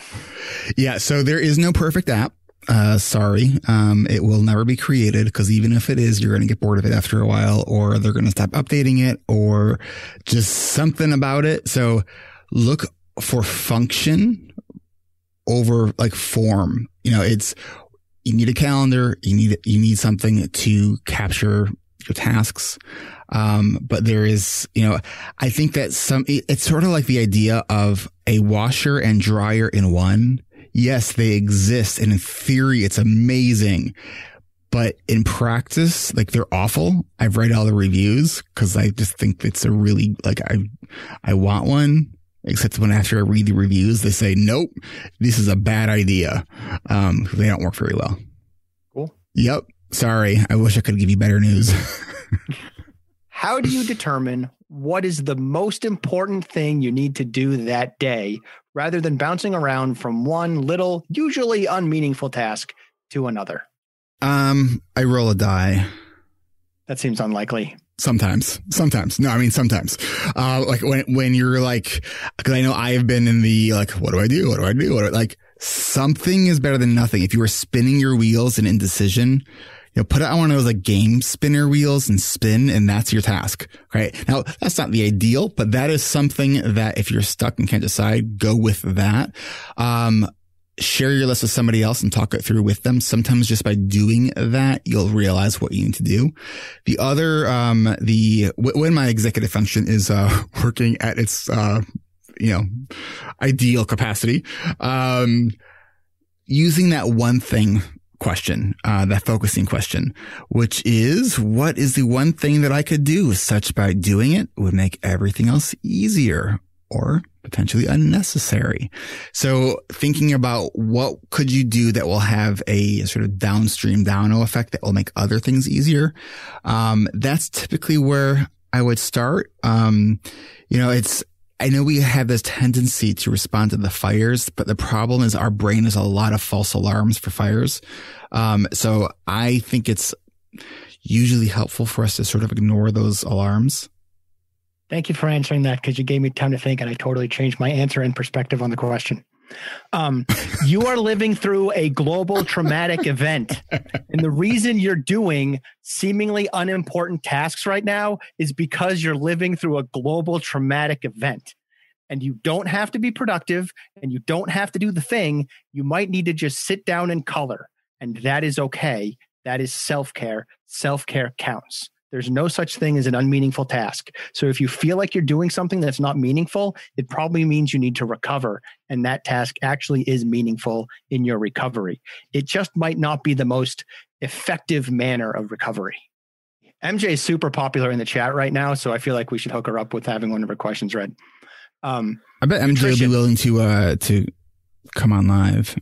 Yeah, so there is no perfect app. Uh, sorry. Um, it will never be created because even if it is, you're going to get bored of it after a while or they're going to stop updating it or just something about it. So look for function over like form. You know, it's, you need a calendar. You need, you need something to capture your tasks. Um, but there is, you know, I think that some, it- it's sort of like the idea of a washer and dryer in one. Yes, they exist. And in theory, it's amazing. But in practice, like they're awful. I've read all the reviews because I just think it's a really, like, I, I want one, Except when after I read the reviews, they say, nope, this is a bad idea. Um, they don't work very well. Cool. Yep. Sorry. I wish I could give you better news. How do you determine what is the most important thing you need to do that day rather than bouncing around from one little, usually unmeaningful task to another? Um, I roll a die. That seems unlikely. Sometimes, sometimes. No, I mean sometimes. Uh, like when when you're like, because I know I have been in the like, what do I do? What do I do? What do I, like something is better than nothing. If you are spinning your wheels in indecision, you know, put it on one of those like game spinner wheels and spin, and that's your task. Right now, that's not the ideal, but that is something that if you're stuck and can't decide, go with that. Um, share your list with somebody else and talk it through with them. Sometimes just by doing that, you'll realize what you need to do. The other, um, the, when my executive function is, uh, working at its, uh, you know, ideal capacity, um, using that one thing question, uh, that focusing question, which is what is the one thing that I could do such by doing it would make everything else easier or potentially unnecessary. So thinking about what could you do that will have a sort of downstream domino effect that will make other things easier. Um, that's typically where I would start. Um, you know, it's, I know we have this tendency to respond to the fires, but the problem is our brain has a lot of false alarms for fires. Um, so I think it's usually helpful for us to sort of ignore those alarms Thank you for answering that because you gave me time to think and I totally changed my answer and perspective on the question. Um, you are living through a global traumatic event. And the reason you're doing seemingly unimportant tasks right now is because you're living through a global traumatic event. And you don't have to be productive and you don't have to do the thing. You might need to just sit down and color. And that is okay. That is self care. Self care counts. There's no such thing as an unmeaningful task. So if you feel like you're doing something that's not meaningful, it probably means you need to recover. And that task actually is meaningful in your recovery. It just might not be the most effective manner of recovery. MJ is super popular in the chat right now, so I feel like we should hook her up with having one of her questions read. Um, I bet MJ nutrition. will be willing to uh, to come on live.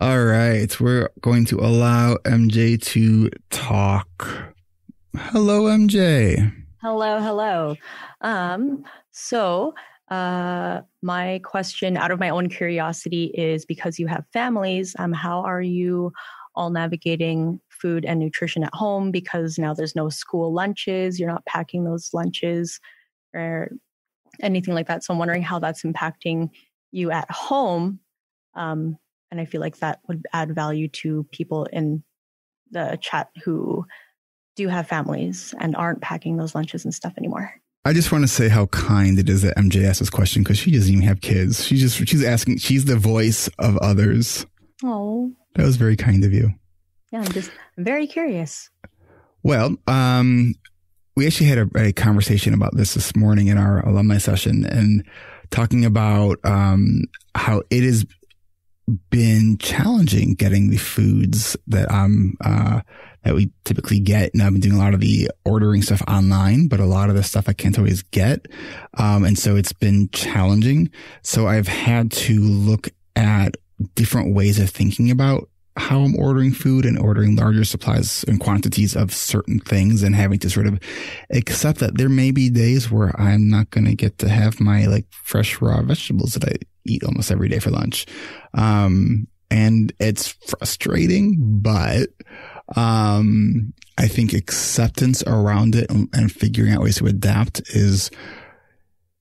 All right, we're going to allow MJ to talk. Hello, MJ. Hello, hello. Um, so, uh, my question, out of my own curiosity, is because you have families. Um, how are you all navigating food and nutrition at home? Because now there's no school lunches. You're not packing those lunches or anything like that. So I'm wondering how that's impacting you at home. Um, and I feel like that would add value to people in the chat who do have families and aren't packing those lunches and stuff anymore. I just want to say how kind it is that MJ asked this question because she doesn't even have kids. She just she's asking. She's the voice of others. Oh, that was very kind of you. Yeah, I'm just I'm very curious. Well, um, we actually had a, a, conversation about this this morning in our alumni session and talking about um, how it is been challenging getting the foods that I'm, uh, that we typically get. And I've been doing a lot of the ordering stuff online, but a lot of the stuff I can't always get. Um, and so it's been challenging. So I've had to look at different ways of thinking about how I'm ordering food and ordering larger supplies and quantities of certain things and having to sort of accept that there may be days where I'm not going to get to have my like fresh raw vegetables that I eat almost every day for lunch. Um, and it's frustrating, but, um, I think acceptance around it and, and figuring out ways to adapt is,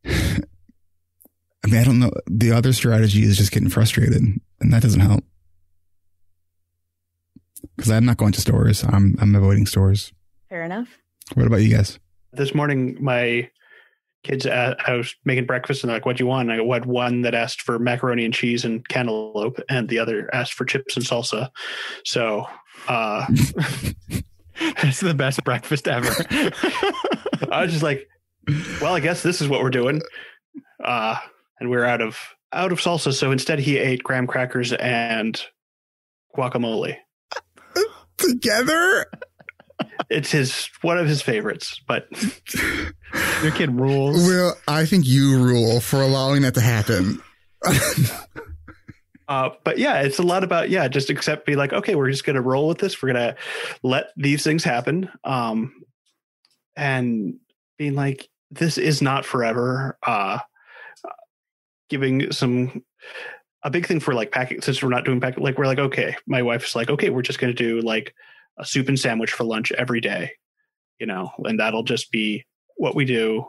I mean, I don't know. The other strategy is just getting frustrated and that doesn't help because I'm not going to stores. I'm I'm avoiding stores. Fair enough. What about you guys? This morning, my kids, uh, I was making breakfast and they're like, "What do you want?" And I had one that asked for macaroni and cheese and cantaloupe, and the other asked for chips and salsa. So, uh, that's the best breakfast ever. I was just like, "Well, I guess this is what we're doing." Uh, and we're out of out of salsa, so instead he ate graham crackers and guacamole together. It's his one of his favorites. But your kid rules. Well, I think you rule for allowing that to happen. uh, but yeah, it's a lot about yeah, just accept, be like, okay, we're just gonna roll with this. We're gonna let these things happen, um, and being like, this is not forever. Uh, giving some a big thing for like packing since we're not doing pack like we're like okay my wife's like okay we're just going to do like a soup and sandwich for lunch every day you know and that'll just be what we do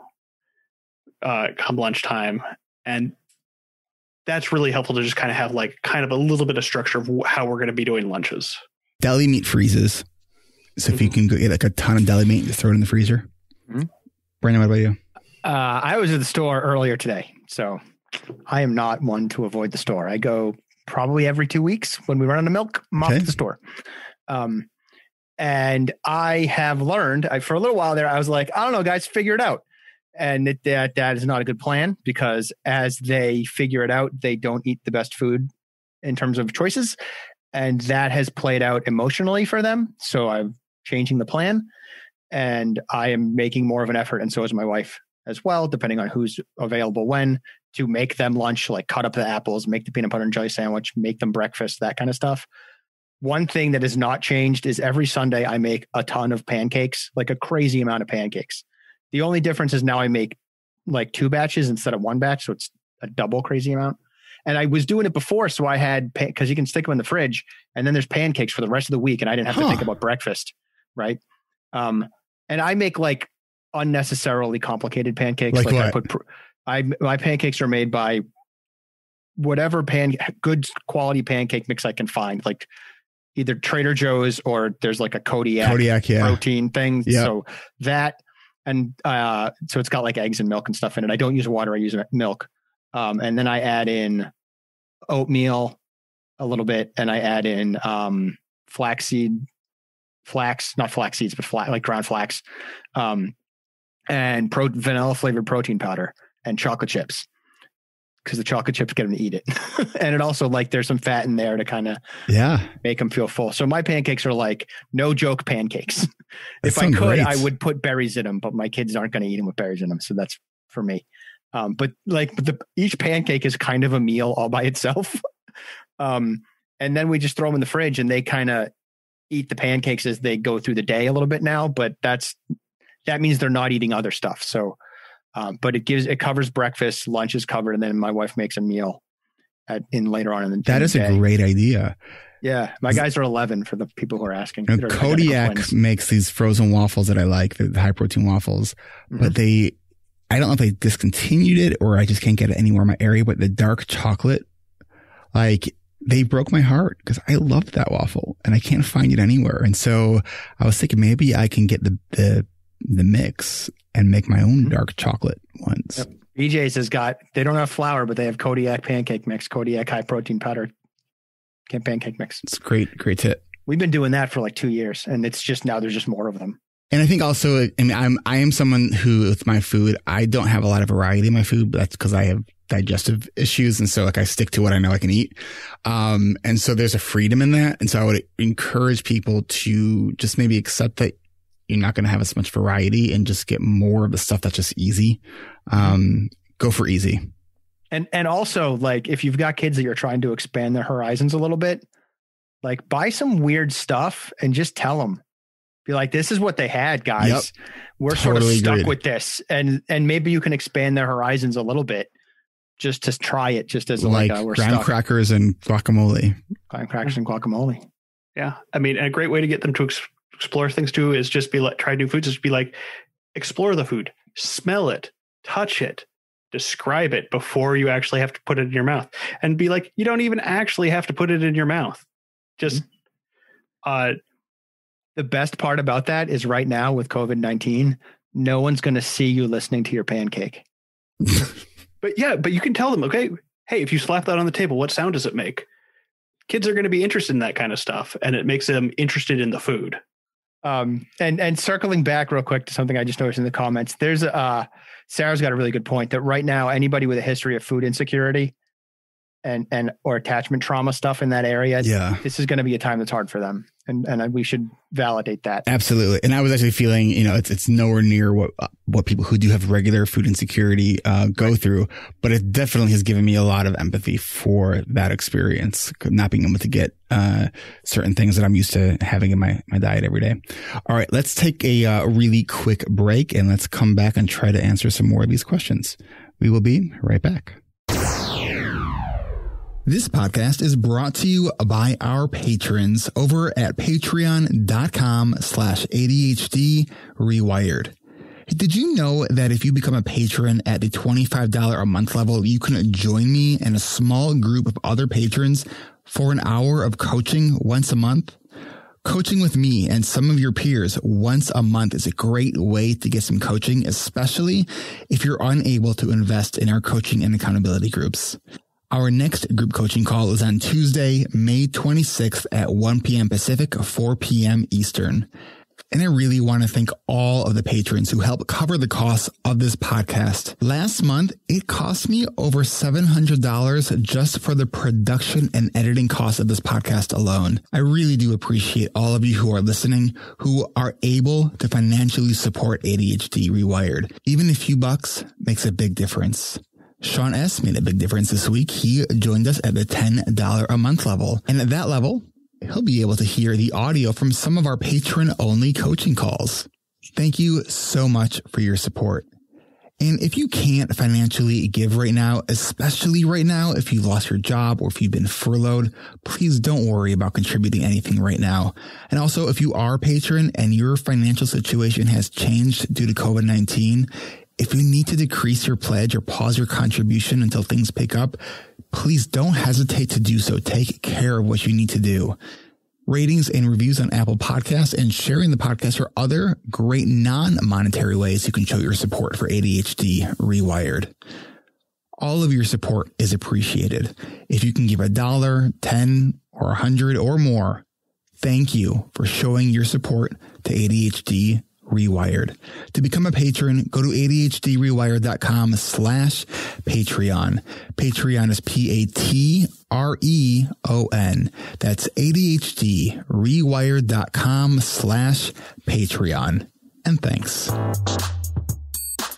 uh come lunchtime and that's really helpful to just kind of have like kind of a little bit of structure of how we're going to be doing lunches deli meat freezes so mm-hmm. if you mm-hmm. can go get like a ton of deli meat and just throw it in the freezer mm-hmm. Brendan what about you uh, i was at the store earlier today so I am not one to avoid the store. I go probably every two weeks when we run out of milk, I'm okay. to the store. Um, and I have learned I, for a little while there, I was like, I don't know, guys, figure it out. And it, that that is not a good plan because as they figure it out, they don't eat the best food in terms of choices, and that has played out emotionally for them. So I'm changing the plan, and I am making more of an effort, and so is my wife as well, depending on who's available when, to make them lunch, like cut up the apples, make the peanut butter and jelly sandwich, make them breakfast, that kind of stuff. One thing that has not changed is every Sunday I make a ton of pancakes, like a crazy amount of pancakes. The only difference is now I make like two batches instead of one batch. So it's a double crazy amount. And I was doing it before. So I had, because you can stick them in the fridge and then there's pancakes for the rest of the week. And I didn't have huh. to think about breakfast. Right. Um, and I make like unnecessarily complicated pancakes. Like, like I put, I my pancakes are made by whatever pan good quality pancake mix I can find, like either Trader Joe's or there's like a Kodiak, Kodiak yeah. protein thing. Yep. So that and uh, so it's got like eggs and milk and stuff in it. I don't use water; I use milk. Um, and then I add in oatmeal a little bit, and I add in um, flaxseed, flax, not flax seeds, but flax, like ground flax, um, and pro- vanilla flavored protein powder and chocolate chips because the chocolate chips get them to eat it. and it also like there's some fat in there to kind of yeah make them feel full. So my pancakes are like no joke pancakes. if I could, great. I would put berries in them, but my kids aren't going to eat them with berries in them. So that's for me. Um, but like the, each pancake is kind of a meal all by itself. um, and then we just throw them in the fridge and they kind of eat the pancakes as they go through the day a little bit now. But that's that means they're not eating other stuff. So um, but it gives it covers breakfast, lunch is covered, and then my wife makes a meal at, in later on in the That in is the a great idea. Yeah, my guys are 11 for the people who are asking. Kodiak makes these frozen waffles that I like, the high protein waffles, mm-hmm. but they, I don't know if they discontinued it or I just can't get it anywhere in my area, but the dark chocolate, like they broke my heart because I loved that waffle and I can't find it anywhere. And so I was thinking maybe I can get the, the, the mix and make my own mm-hmm. dark chocolate ones. Yep. BJ's has got, they don't have flour, but they have Kodiak pancake mix, Kodiak high protein powder pancake mix. It's great, great tip. We've been doing that for like two years and it's just now there's just more of them. And I think also, I mean, I'm, I am someone who with my food, I don't have a lot of variety in my food, but that's because I have digestive issues. And so like I stick to what I know I can eat. Um, and so there's a freedom in that. And so I would encourage people to just maybe accept that you're not going to have as much variety and just get more of the stuff that's just easy. Um, go for easy. And and also like if you've got kids that you're trying to expand their horizons a little bit, like buy some weird stuff and just tell them. Be like, this is what they had, guys. Yep. We're totally sort of stuck agreed. with this, and and maybe you can expand their horizons a little bit, just to try it, just as like, like uh, graham stuck. crackers and guacamole. Graham crackers and guacamole. Yeah, I mean, a great way to get them to ex- explore things too is just be like try new foods just be like explore the food. Smell it. Touch it. Describe it before you actually have to put it in your mouth. And be like you don't even actually have to put it in your mouth. Just mm-hmm. uh the best part about that is right now with covid-19 no one's going to see you listening to your pancake. But yeah but you can tell them okay hey if you slap that on the table what sound does it make? Kids are going to be interested in that kind of stuff and it makes them interested in the food um, and and circling back real quick to something I just noticed in the comments, there's uh Sarah's got a really good point that right now anybody with a history of food insecurity and and or attachment trauma stuff in that area, yeah, this is going to be a time that's hard for them, and and we should validate that. Absolutely. And I was actually feeling, you know, it's it's nowhere near what what people who do have regular food insecurity uh, go through, but it definitely has given me a lot of empathy for that experience, not being able to get uh, certain things that I'm used to having in my my diet every day. All right, let's take a uh, really quick break and let's come back and try to answer some more of these questions. We will be right back. This podcast is brought to you by our patrons over at patreon.com slash ADHD rewired. Did you know that if you become a patron at the $25 a month level, you can join me and a small group of other patrons for an hour of coaching once a month? Coaching with me and some of your peers once a month is a great way to get some coaching, especially if you're unable to invest in our coaching and accountability groups. Our next group coaching call is on Tuesday, May 26th at 1 p.m. Pacific, 4 p.m. Eastern. And I really want to thank all of the patrons who help cover the costs of this podcast. Last month, it cost me over $700 just for the production and editing costs of this podcast alone. I really do appreciate all of you who are listening, who are able to financially support ADHD Rewired. Even a few bucks makes a big difference. Sean S. made a big difference this week. He joined us at the $10 a month level. And at that level, he'll be able to hear the audio from some of our patron only coaching calls. Thank you so much for your support. And if you can't financially give right now, especially right now, if you've lost your job or if you've been furloughed, please don't worry about contributing anything right now. And also, if you are a patron and your financial situation has changed due to COVID-19, if you need to decrease your pledge or pause your contribution until things pick up, please don't hesitate to do so. Take care of what you need to do. Ratings and reviews on Apple Podcasts and sharing the podcast are other great non-monetary ways you can show your support for ADHD Rewired. All of your support is appreciated. If you can give a dollar, 10 or a hundred or more, thank you for showing your support to ADHD Rewired. To become a patron, go to ADHDrewired.com slash Patreon. Patreon is P-A-T-R-E-O-N. That's ADHDrewired.com slash Patreon. And thanks.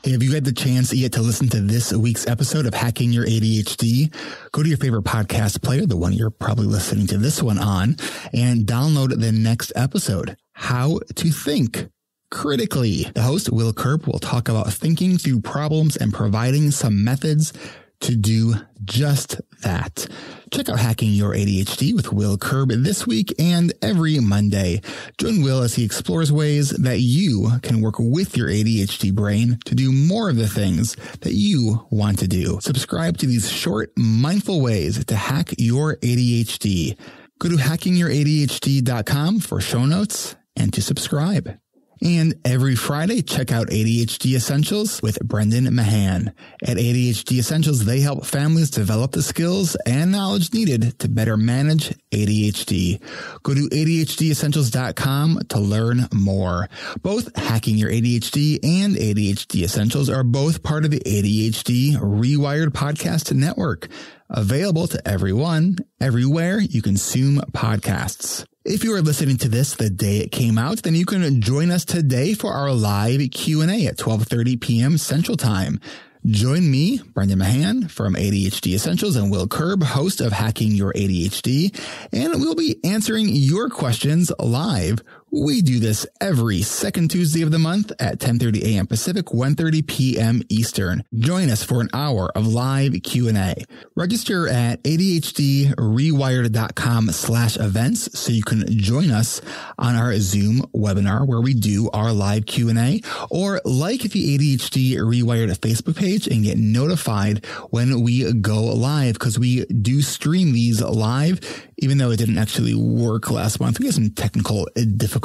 Have you had the chance yet to listen to this week's episode of Hacking Your ADHD? Go to your favorite podcast player, the one you're probably listening to this one on, and download the next episode, How to Think critically. The host, Will Curb, will talk about thinking through problems and providing some methods to do just that. Check out Hacking Your ADHD with Will Curb this week and every Monday. Join Will as he explores ways that you can work with your ADHD brain to do more of the things that you want to do. Subscribe to these short, mindful ways to hack your ADHD. Go to hackingyouradhd.com for show notes and to subscribe. And every Friday, check out ADHD Essentials with Brendan Mahan. At ADHD Essentials, they help families develop the skills and knowledge needed to better manage ADHD. Go to ADHDessentials.com to learn more. Both Hacking Your ADHD and ADHD Essentials are both part of the ADHD Rewired Podcast Network, available to everyone, everywhere you consume podcasts. If you are listening to this the day it came out, then you can join us today for our live Q&A at 12:30 p.m. Central Time. Join me, Brendan Mahan from ADHD Essentials and Will Curb, host of Hacking Your ADHD, and we'll be answering your questions live we do this every second Tuesday of the month at 10:30 a.m. Pacific, 1:30 p.m. Eastern. Join us for an hour of live Q&A. Register at ADHDrewired.com slash events so you can join us on our Zoom webinar where we do our live Q&A or like the ADHD Rewired Facebook page and get notified when we go live because we do stream these live even though it didn't actually work last month. We had some technical difficulties.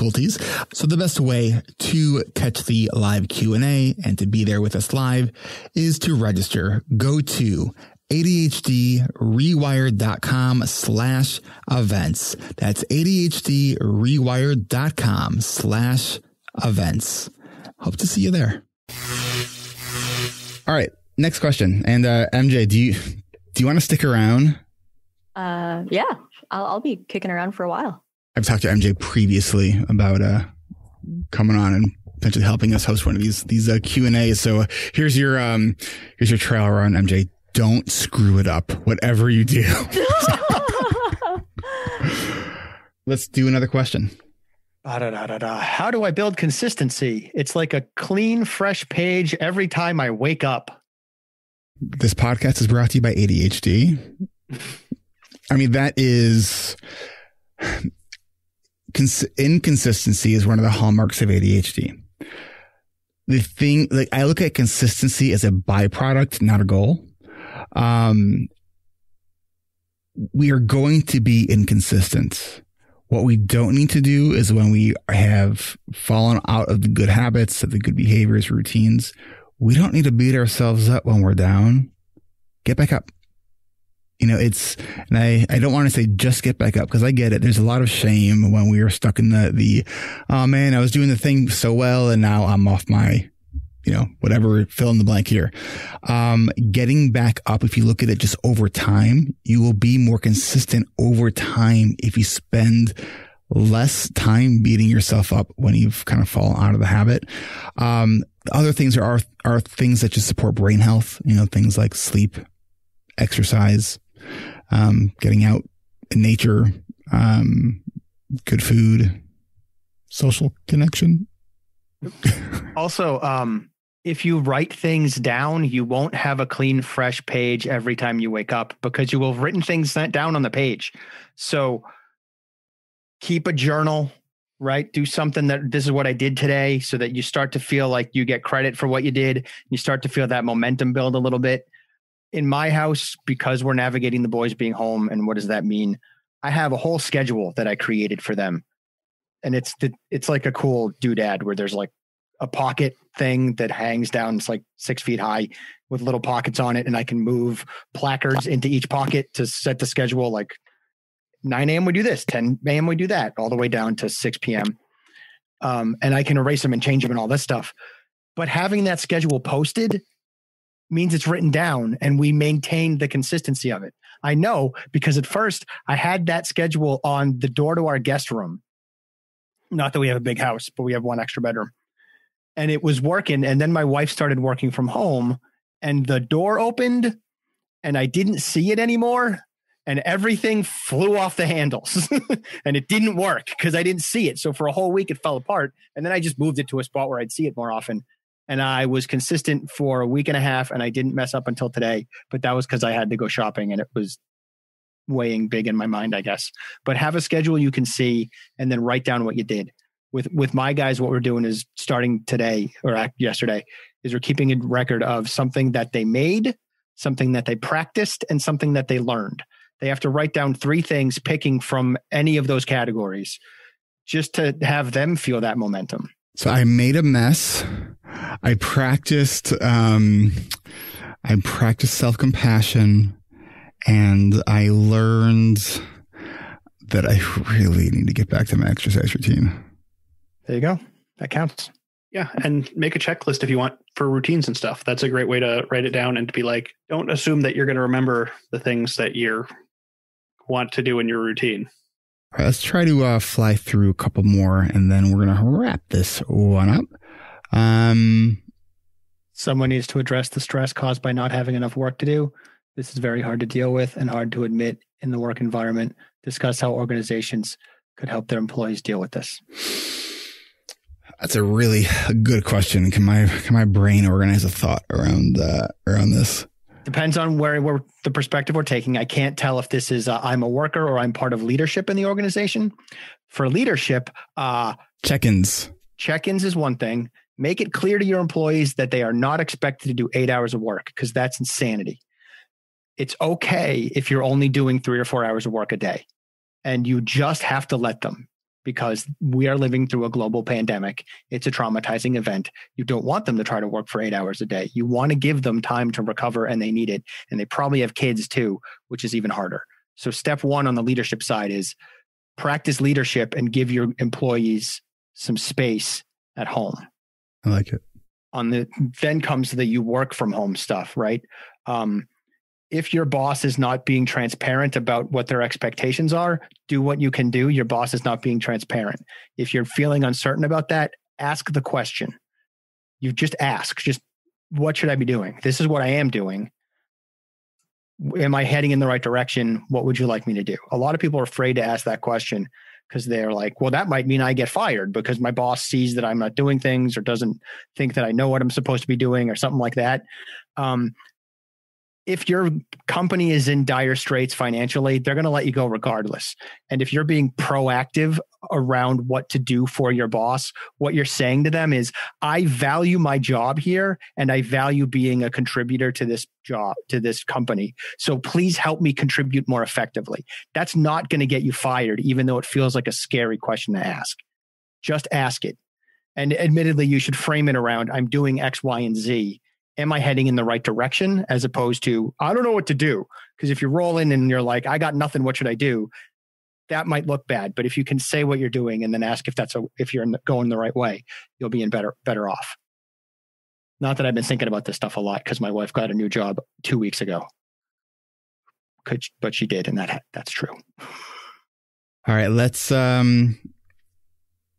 So the best way to catch the live Q&A and to be there with us live is to register. Go to ADHDrewired.com slash events. That's ADHDrewired.com slash events. Hope to see you there. All right. Next question. And, uh, MJ, do you, do you want to stick around Uh, yeah, I'll, I'll be kicking around for a while. I've talked to MJ previously about uh, coming on and potentially helping us host one of these these uh, Q and A's. So uh, here's your um here's your trailer on MJ. Don't screw it up, whatever you do. Let's do another question. How do I build consistency? It's like a clean, fresh page every time I wake up. This podcast is brought to you by ADHD. I mean, that is cons- inconsistency is one of the hallmarks of ADHD. The thing, like, I look at consistency as a byproduct, not a goal. Um, we are going to be inconsistent what we don't need to do is when we have fallen out of the good habits, of the good behaviors, routines, we don't need to beat ourselves up when we're down. Get back up. You know, it's, and I, I don't want to say just get back up because I get it. There's a lot of shame when we are stuck in the, the, oh man, I was doing the thing so well and now I'm off my, you know, whatever, fill in the blank here. Um, getting back up, if you look at it just over time, you will be more consistent over time if you spend less time beating yourself up when you've kind of fallen out of the habit. Um, other things are, are, are things that just support brain health, you know, things like sleep, exercise, um, getting out in nature, um, good food, social connection. also, um, if you write things down, you won't have a clean, fresh page every time you wake up because you will have written things down on the page. So keep a journal, right? Do something that this is what I did today so that you start to feel like you get credit for what you did. You start to feel that momentum build a little bit. In my house, because we're navigating the boys being home, and what does that mean? I have a whole schedule that I created for them. And it's the, it's like a cool doodad where there's like a pocket thing that hangs down. It's like six feet high with little pockets on it, and I can move placards into each pocket to set the schedule. Like 9 a.m. we do this, 10 a.m. we do that, all the way down to 6 p.m. Um, and I can erase them and change them and all this stuff. But having that schedule posted means it's written down and we maintain the consistency of it. I know because at first I had that schedule on the door to our guest room. Not that we have a big house, but we have one extra bedroom and it was working. And then my wife started working from home and the door opened and I didn't see it anymore. And everything flew off the handles and it didn't work because I didn't see it. So for a whole week, it fell apart. And then I just moved it to a spot where I'd see it more often. And I was consistent for a week and a half and I didn't mess up until today. But that was because I had to go shopping and it was weighing big in my mind, I guess. But have a schedule you can see and then write down what you did with with my guys what we're doing is starting today or yesterday is we're keeping a record of something that they made something that they practiced and something that they learned they have to write down three things picking from any of those categories just to have them feel that momentum so i made a mess i practiced um i practiced self-compassion and i learned that i really need to get back to my exercise routine there you go. That counts. Yeah, and make a checklist if you want for routines and stuff. That's a great way to write it down and to be like, don't assume that you're going to remember the things that you want to do in your routine. All right, let's try to uh, fly through a couple more, and then we're going to wrap this one up. Um, Someone needs to address the stress caused by not having enough work to do. This is very hard to deal with and hard to admit in the work environment. Discuss how organizations could help their employees deal with this. That's a really good question. Can my can my brain organize a thought around uh, around this? Depends on where we're the perspective we're taking. I can't tell if this is uh, I'm a worker or I'm part of leadership in the organization. For leadership, uh, check-ins. Check-ins is one thing. Make it clear to your employees that they are not expected to do eight hours of work because that's insanity. It's okay if you're only doing three or four hours of work a day, and you just have to let them because we are living through a global pandemic. It's a traumatizing event. You don't want them to try to work for eight hours a day. You want to give them time to recover and they need it. And they probably have kids too, which is even harder. So, step one on the leadership side is practice leadership and give your employees some space at home. I like it. On the then comes the you work from home stuff, right? Um, if your boss is not being transparent about what their expectations are, do what you can do. Your boss is not being transparent. If you're feeling uncertain about that, ask the question. You just ask, just what should I be doing? This is what I am doing. Am I heading in the right direction? What would you like me to do? A lot of people are afraid to ask that question because they're like, well, that might mean I get fired because my boss sees that I'm not doing things or doesn't think that I know what I'm supposed to be doing or something like that. Um, if your company is in dire straits financially, they're going to let you go regardless. And if you're being proactive around what to do for your boss, what you're saying to them is, I value my job here and I value being a contributor to this job, to this company. So please help me contribute more effectively. That's not going to get you fired, even though it feels like a scary question to ask. Just ask it. And admittedly, you should frame it around, I'm doing X, Y, and Z am I heading in the right direction as opposed to, I don't know what to do. Because if you roll in and you're like, I got nothing, what should I do? That might look bad. But if you can say what you're doing and then ask if that's a, if you're going the right way, you'll be in better, better off. Not that I've been thinking about this stuff a lot because my wife got a new job two weeks ago. Could, but she did, and that that's true. All right, let's um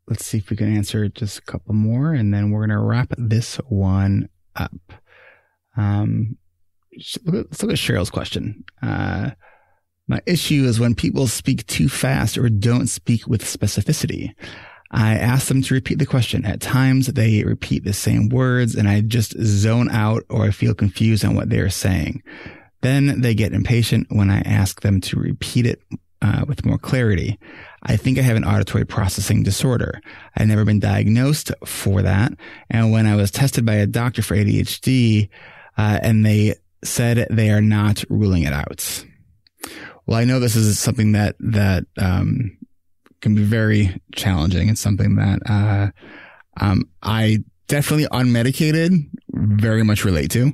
let's see if we can answer just a couple more and then we're to wrap this one up. Um, let's look at Cheryl's question. Uh, my issue is when people speak too fast or don't speak with specificity. I ask them to repeat the question. At times they repeat the same words and I just zone out or I feel confused on what they are saying. Then they get impatient when I ask them to repeat it uh, with more clarity. I think I have an auditory processing disorder. I've never been diagnosed for that. And when I was tested by a doctor for ADHD, uh, and they said they are not ruling it out. Well, I know this is something that, that, um, can be very challenging. It's something that, uh, um, I definitely unmedicated very much relate to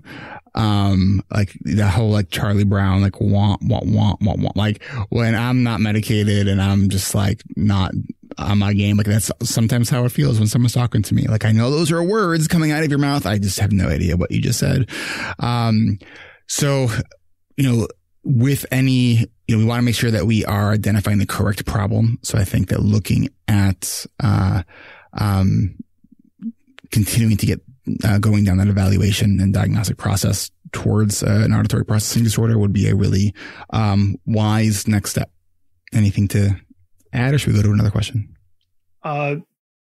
um like the whole like charlie brown like want want want want want like when i'm not medicated and i'm just like not on my game. Like that's sometimes how it feels when someone's talking to me. Like i know those are words coming out of your mouth. I just have no idea what you just said. Um so you know with any you know we want to make sure that we are identifying the correct problem. So i think that looking at uh um continuing to get uh, going down that evaluation and diagnostic process towards uh, an auditory processing disorder would be a really um, wise next step. Anything to add, or should we go to another question? Uh,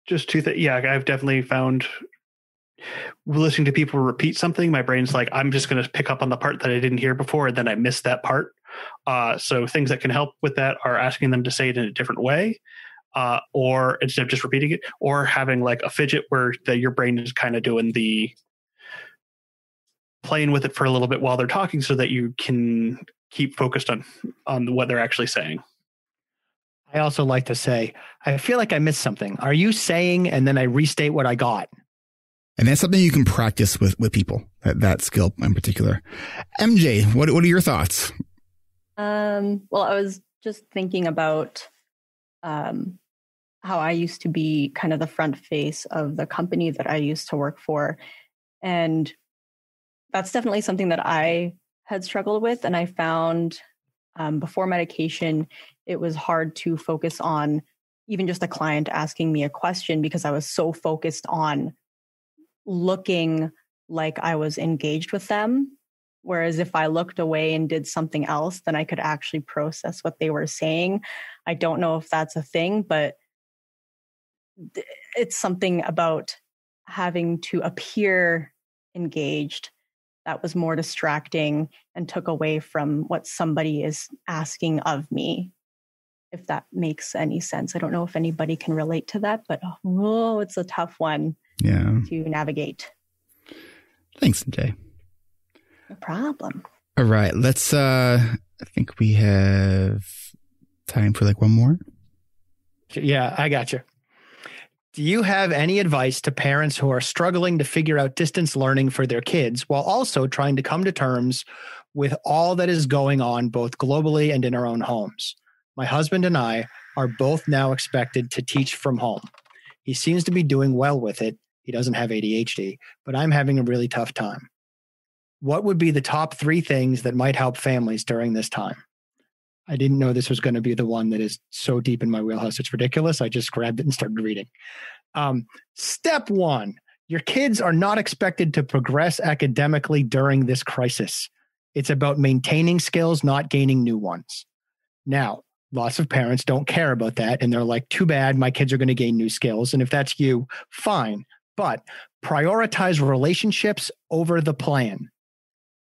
just two things. Yeah, I've definitely found listening to people repeat something, my brain's like, I'm just going to pick up on the part that I didn't hear before, and then I missed that part. Uh, so things that can help with that are asking them to say it in a different way uh, or instead of just repeating it, or having like a fidget where the, your brain is kind of doing the playing with it for a little bit while they're talking, so that you can keep focused on on what they're actually saying. I also like to say, I feel like I missed something. Are you saying? And then I restate what I got. And that's something you can practice with with people. That that skill in particular. MJ, what what are your thoughts? Um, well, I was just thinking about um, how I used to be kind of the front face of the company that I used to work for. And that's definitely something that I had struggled with. And I found um, before medication, it was hard to focus on even just a client asking me a question because I was so focused on looking like I was engaged with them. Whereas if I looked away and did something else, then I could actually process what they were saying. I don't know if that's a thing, but it's something about having to appear engaged that was more distracting and took away from what somebody is asking of me if that makes any sense. I don't know if anybody can relate to that but oh it's a tough one yeah. to navigate. Thanks jay no problem. All right let's uh i think we have time for like one more. Yeah i got you. Do you have any advice to parents who are struggling to figure out distance learning for their kids while also trying to come to terms with all that is going on both globally and in our own homes? My husband and I are both now expected to teach from home. He seems to be doing well with it. He doesn't have ADHD, but I'm having a really tough time. what would be the top three things that might help families during this time? I didn't know this was going to be the one that is so deep in my wheelhouse. It's ridiculous. I just grabbed it and started reading. Um, step one your kids are not expected to progress academically during this crisis. It's about maintaining skills, not gaining new ones. Now, lots of parents don't care about that. And they're like, too bad, my kids are going to gain new skills. And if that's you, fine. But prioritize relationships over the plan.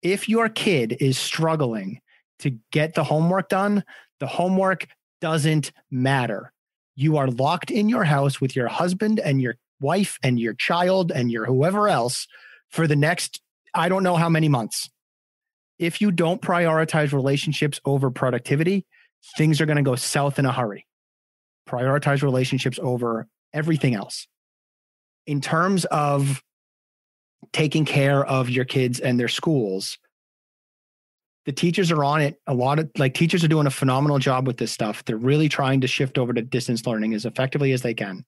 If your kid is struggling to get the homework done, the homework doesn't matter. You are locked in your house with your husband and your wife and your child and your whoever else for the next, I don't know how many months. If you don't prioritize relationships over productivity, things are going to go south in a hurry. Prioritize relationships over everything else. In terms of taking care of your kids and their schools, the teachers are on it. A lot of like teachers are doing a phenomenal job with this stuff. They're really trying to shift over to distance learning as effectively as they can.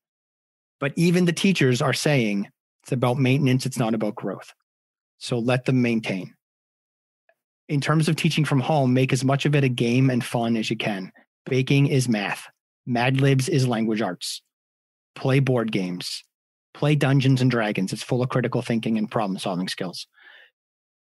But even the teachers are saying it's about maintenance, it's not about growth. So let them maintain in terms of teaching from home, make as much of it a game and fun as you can. Baking is math. Mad Libs is language arts. Play board games. Play Dungeons and Dragons. It's full of critical thinking and problem solving skills.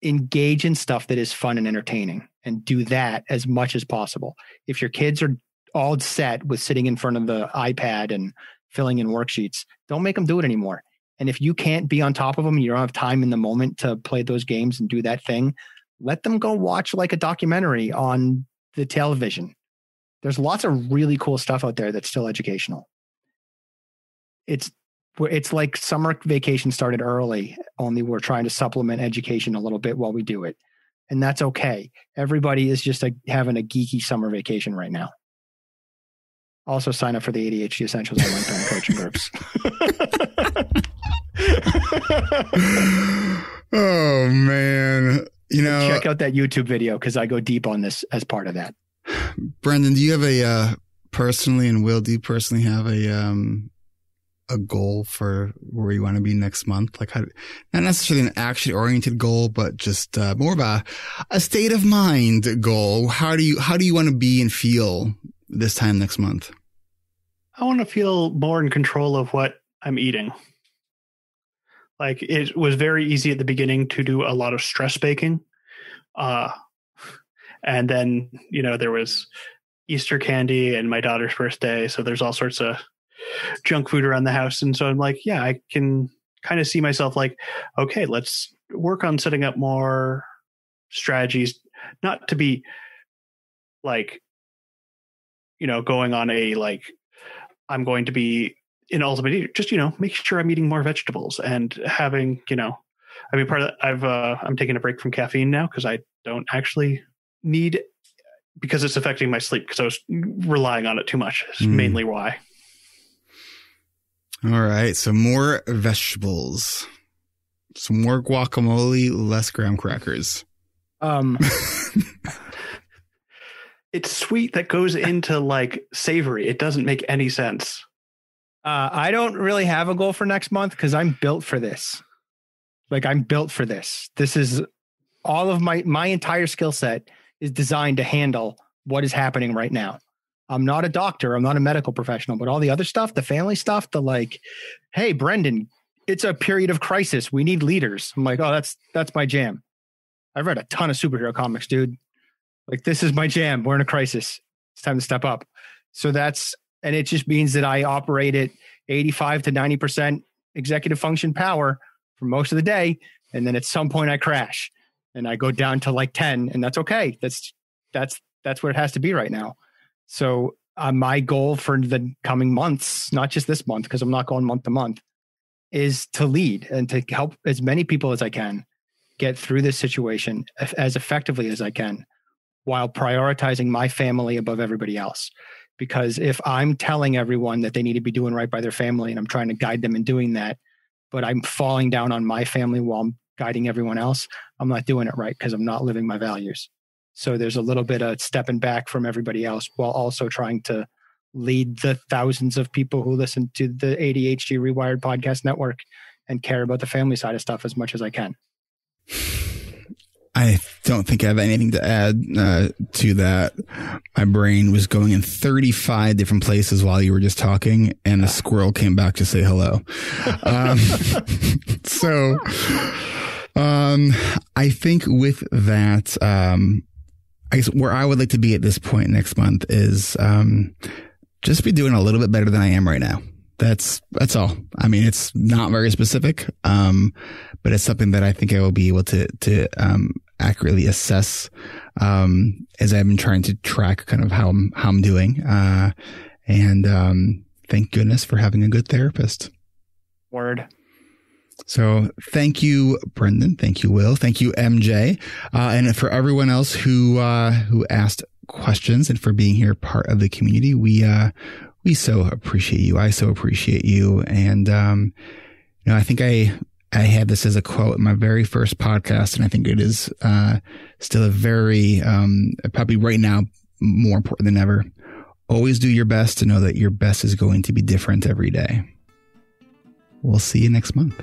Engage in stuff that is fun and entertaining and do that as much as possible. If your kids are all set with sitting in front of the iPad and filling in worksheets, don't make them do it anymore. And if you can't be on top of them, you don't have time in the moment to play those games and do that thing, let them go watch like a documentary on the television. There's lots of really cool stuff out there that's still educational. It's it's like summer vacation started early, only we're trying to supplement education a little bit while we do it. And that's okay. Everybody is just a, having a geeky summer vacation right now. Also, sign up for the ADHD Essentials online coaching groups. oh man you know, check out that YouTube video because I go deep on this as part of that. Brendan, do you have a uh, personally, and Will, do you personally have a um, a goal for where you want to be next month? Like, how, not necessarily an action oriented goal, but just uh, more of a a state of mind goal. How do you how do you want to be and feel this time next month? I want to feel more in control of what I'm eating. Like it was very easy at the beginning to do a lot of stress baking. Uh, and then, you know, there was Easter candy and my daughter's birthday. So there's all sorts of junk food around the house. And so I'm like, yeah, I can kind of see myself like, okay, let's work on setting up more strategies, not to be like, you know, going on a like, I'm going to be in ultimate just you know make sure i'm eating more vegetables and having you know i mean part of that, i've uh, i'm taking a break from caffeine now because i don't actually need because it's affecting my sleep because i was relying on it too much is mm. mainly why. All right so more vegetables. Some more guacamole less graham crackers. Um it's sweet that goes into like savory. It doesn't make any sense uh, I don't really have a goal for next month because I'm built for this. Like I'm built for this. This is all of my my entire skill set is designed to handle what is happening right now. I'm not a doctor, I'm not a medical professional, but all the other stuff, the family stuff, the like, hey, Brendan, it's a period of crisis. We need leaders. I'm like, oh, that's that's my jam. I've read a ton of superhero comics, dude. Like this is my jam. We're in a crisis. It's time to step up. So that's and it just means that I operate at 85 to 90% executive function power for most of the day. And then at some point I crash and I go down to like 10 and that's okay. That's, that's, that's where it has to be right now. So uh, my goal for the coming months, not just this month, because I'm not going month to month, is to lead and to help as many people as I can get through this situation as effectively as I can while prioritizing my family above everybody else because if I'm telling everyone that they need to be doing right by their family and I'm trying to guide them in doing that, but I'm falling down on my family while I'm guiding everyone else, I'm not doing it right because I'm not living my values. So there's a little bit of stepping back from everybody else while also trying to lead the thousands of people who listen to the ADHD Rewired podcast network and care about the family side of stuff as much as I can. I don't think I have anything to add uh, to that. My brain was going in 35 different places while you were just talking, and a squirrel came back to say hello. Um, so, um, I think with that, um, I guess where I would like to be at this point next month is um, just be doing a little bit better than I am right now. That's that's all. I mean, it's not very specific, um, but it's something that I think I will be able to to um, accurately assess um, as I've been trying to track kind of how I'm how I'm doing. Uh, and um, thank goodness for having a good therapist. Word. So thank you, Brendan. Thank you, Will. Thank you, MJ, uh, and for everyone else who uh, who asked questions and for being here part of the community. We uh, we so appreciate you. I so appreciate you. And, um, you know, I think I, I had this as a quote in my very first podcast, and I think it is, uh, still a very, um, probably right now more important than ever. Always do your best to know that your best is going to be different every day. We'll see you next month.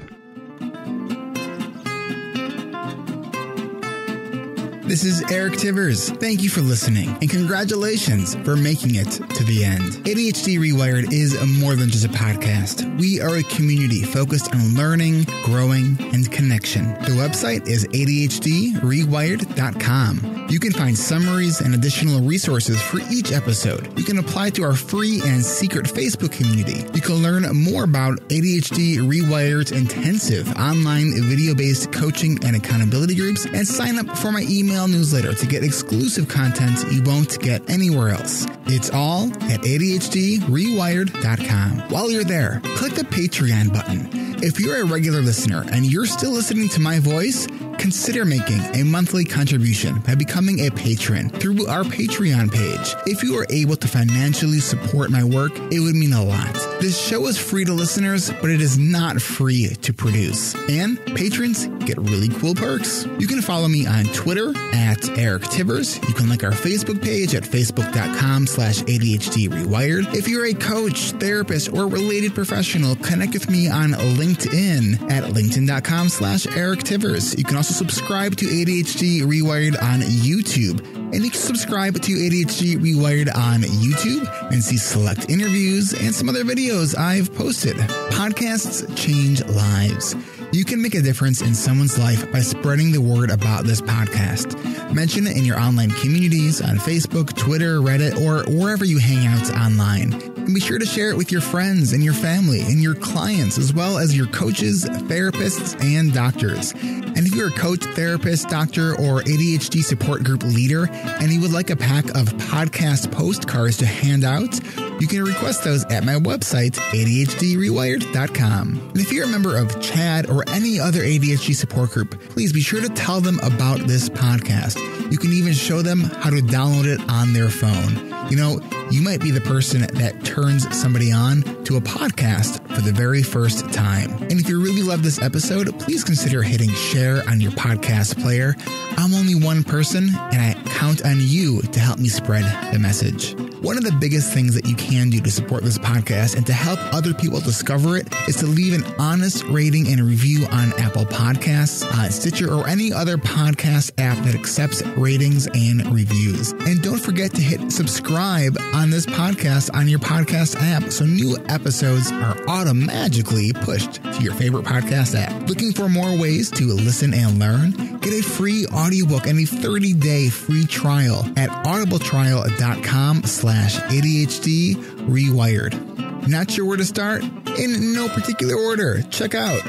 This is Eric Tivers. Thank you for listening and congratulations for making it to the end. ADHD Rewired is more than just a podcast. We are a community focused on learning, growing, and connection. The website is ADHDrewired.com. You can find summaries and additional resources for each episode. You can apply to our free and secret Facebook community. You can learn more about ADHD Rewired's intensive online video based coaching and accountability groups and sign up for my email newsletter to get exclusive content you won't get anywhere else. It's all at ADHDrewired.com. While you're there, click the Patreon button. If you're a regular listener and you're still listening to my voice, consider making a monthly contribution by becoming a patron through our Patreon page. If you are able to financially support my work, it would mean a lot. This show is free to listeners, but it is not free to produce. And patrons get really cool perks. You can follow me on Twitter at Eric Tivers. You can like our Facebook page at facebook.com slash ADHD Rewired. If you're a coach, therapist, or related professional, connect with me on LinkedIn at linkedin.com slash Eric Tivers. You can also subscribe to ADHD Rewired on YouTube. And you can subscribe to ADHD Rewired on YouTube and see select interviews and some other videos I've posted. Podcasts change lives. You can make a difference in someone's life by spreading the word about this podcast. Mention it in your online communities on Facebook, Twitter, Reddit, or wherever you hang out online. And be sure to share it with your friends and your family and your clients, as well as your coaches, therapists, and doctors. And if you're a coach, therapist, doctor, or ADHD support group leader, and you would like a pack of podcast postcards to hand out, you can request those at my website, ADHDrewired.com. And if you're a member of CHADD or any other ADHD support group, please be sure to tell them about this podcast. You can even show them how to download it on their phone. You know, you might be the person that turns somebody on to a podcast for the very first time. And if you really love this episode, please consider hitting share on your podcast player. I'm only one person, and I count on you to help me spread the message. One of the biggest things that you can do to support this podcast and to help other people discover it is to leave an honest rating and review on Apple Podcasts, uh, Stitcher, or any other podcast app that accepts ratings and reviews. And don't forget to hit subscribe on this podcast on your podcast app so new episodes are automatically pushed to your favorite podcast app. Looking for more ways to listen and learn? Get a free audiobook and a 30-day free trial at audibletrial.com slash ADHD rewired. Not sure where to start? In no particular order. Check out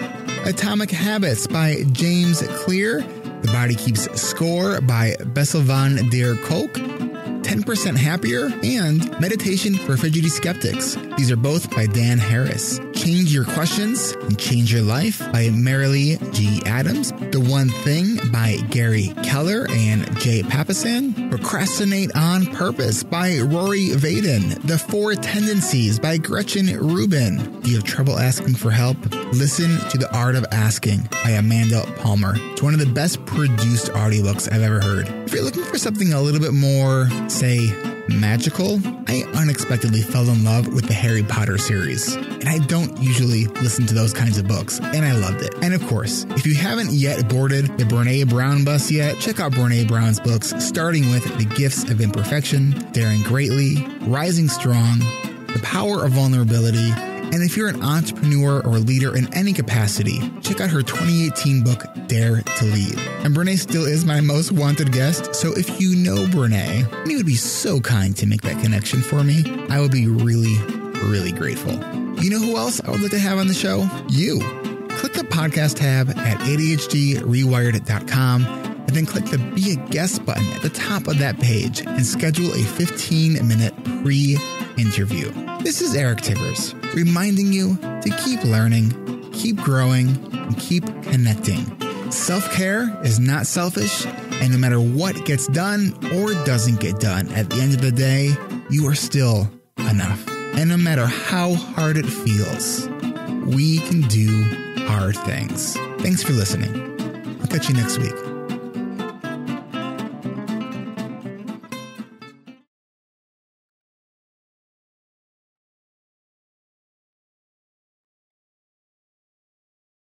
Atomic Habits by James Clear, The Body Keeps Score by Bessel van der Kolk, 10% Happier, and Meditation for Fidgety Skeptics. These are both by Dan Harris. Change Your Questions and Change Your Life by Marilee G. Adams. The One Thing by Gary Keller and Jay Papasan. Procrastinate on Purpose by Rory Vaden. The Four Tendencies by Gretchen Rubin. Do you have trouble asking for help? Listen to The Art of Asking by Amanda Palmer. It's one of the best produced audiobooks I've ever heard. If you're looking for something a little bit more, say, magical, I unexpectedly fell in love with the Harry Potter series. and I don't usually listen to those kinds of books, and I loved it. And of course, if you haven't yet boarded the Brene Brown bus yet, check out Brene Brown's books, starting with The Gifts of Imperfection, Daring Greatly, Rising Strong, The Power of Vulnerability, and if you're an entrepreneur or a leader in any capacity, check out her 2018 book, Dare to Lead. And Brene still is my most wanted guest, so if you know Brene, and you would be so kind to make that connection for me, I would be really, really grateful. You know who else I would like to have on the show? You. Click the podcast tab at ADHDrewired.com and then click the Be a Guest button at the top of that page and schedule a 15 minute pre interview. This is Eric Tivers reminding you to keep learning, keep growing, and keep connecting. Self care is not selfish, and no matter what gets done or doesn't get done, at the end of the day, you are still enough. And no matter how hard it feels, we can do hard things. Thanks for listening. I'll catch you next week.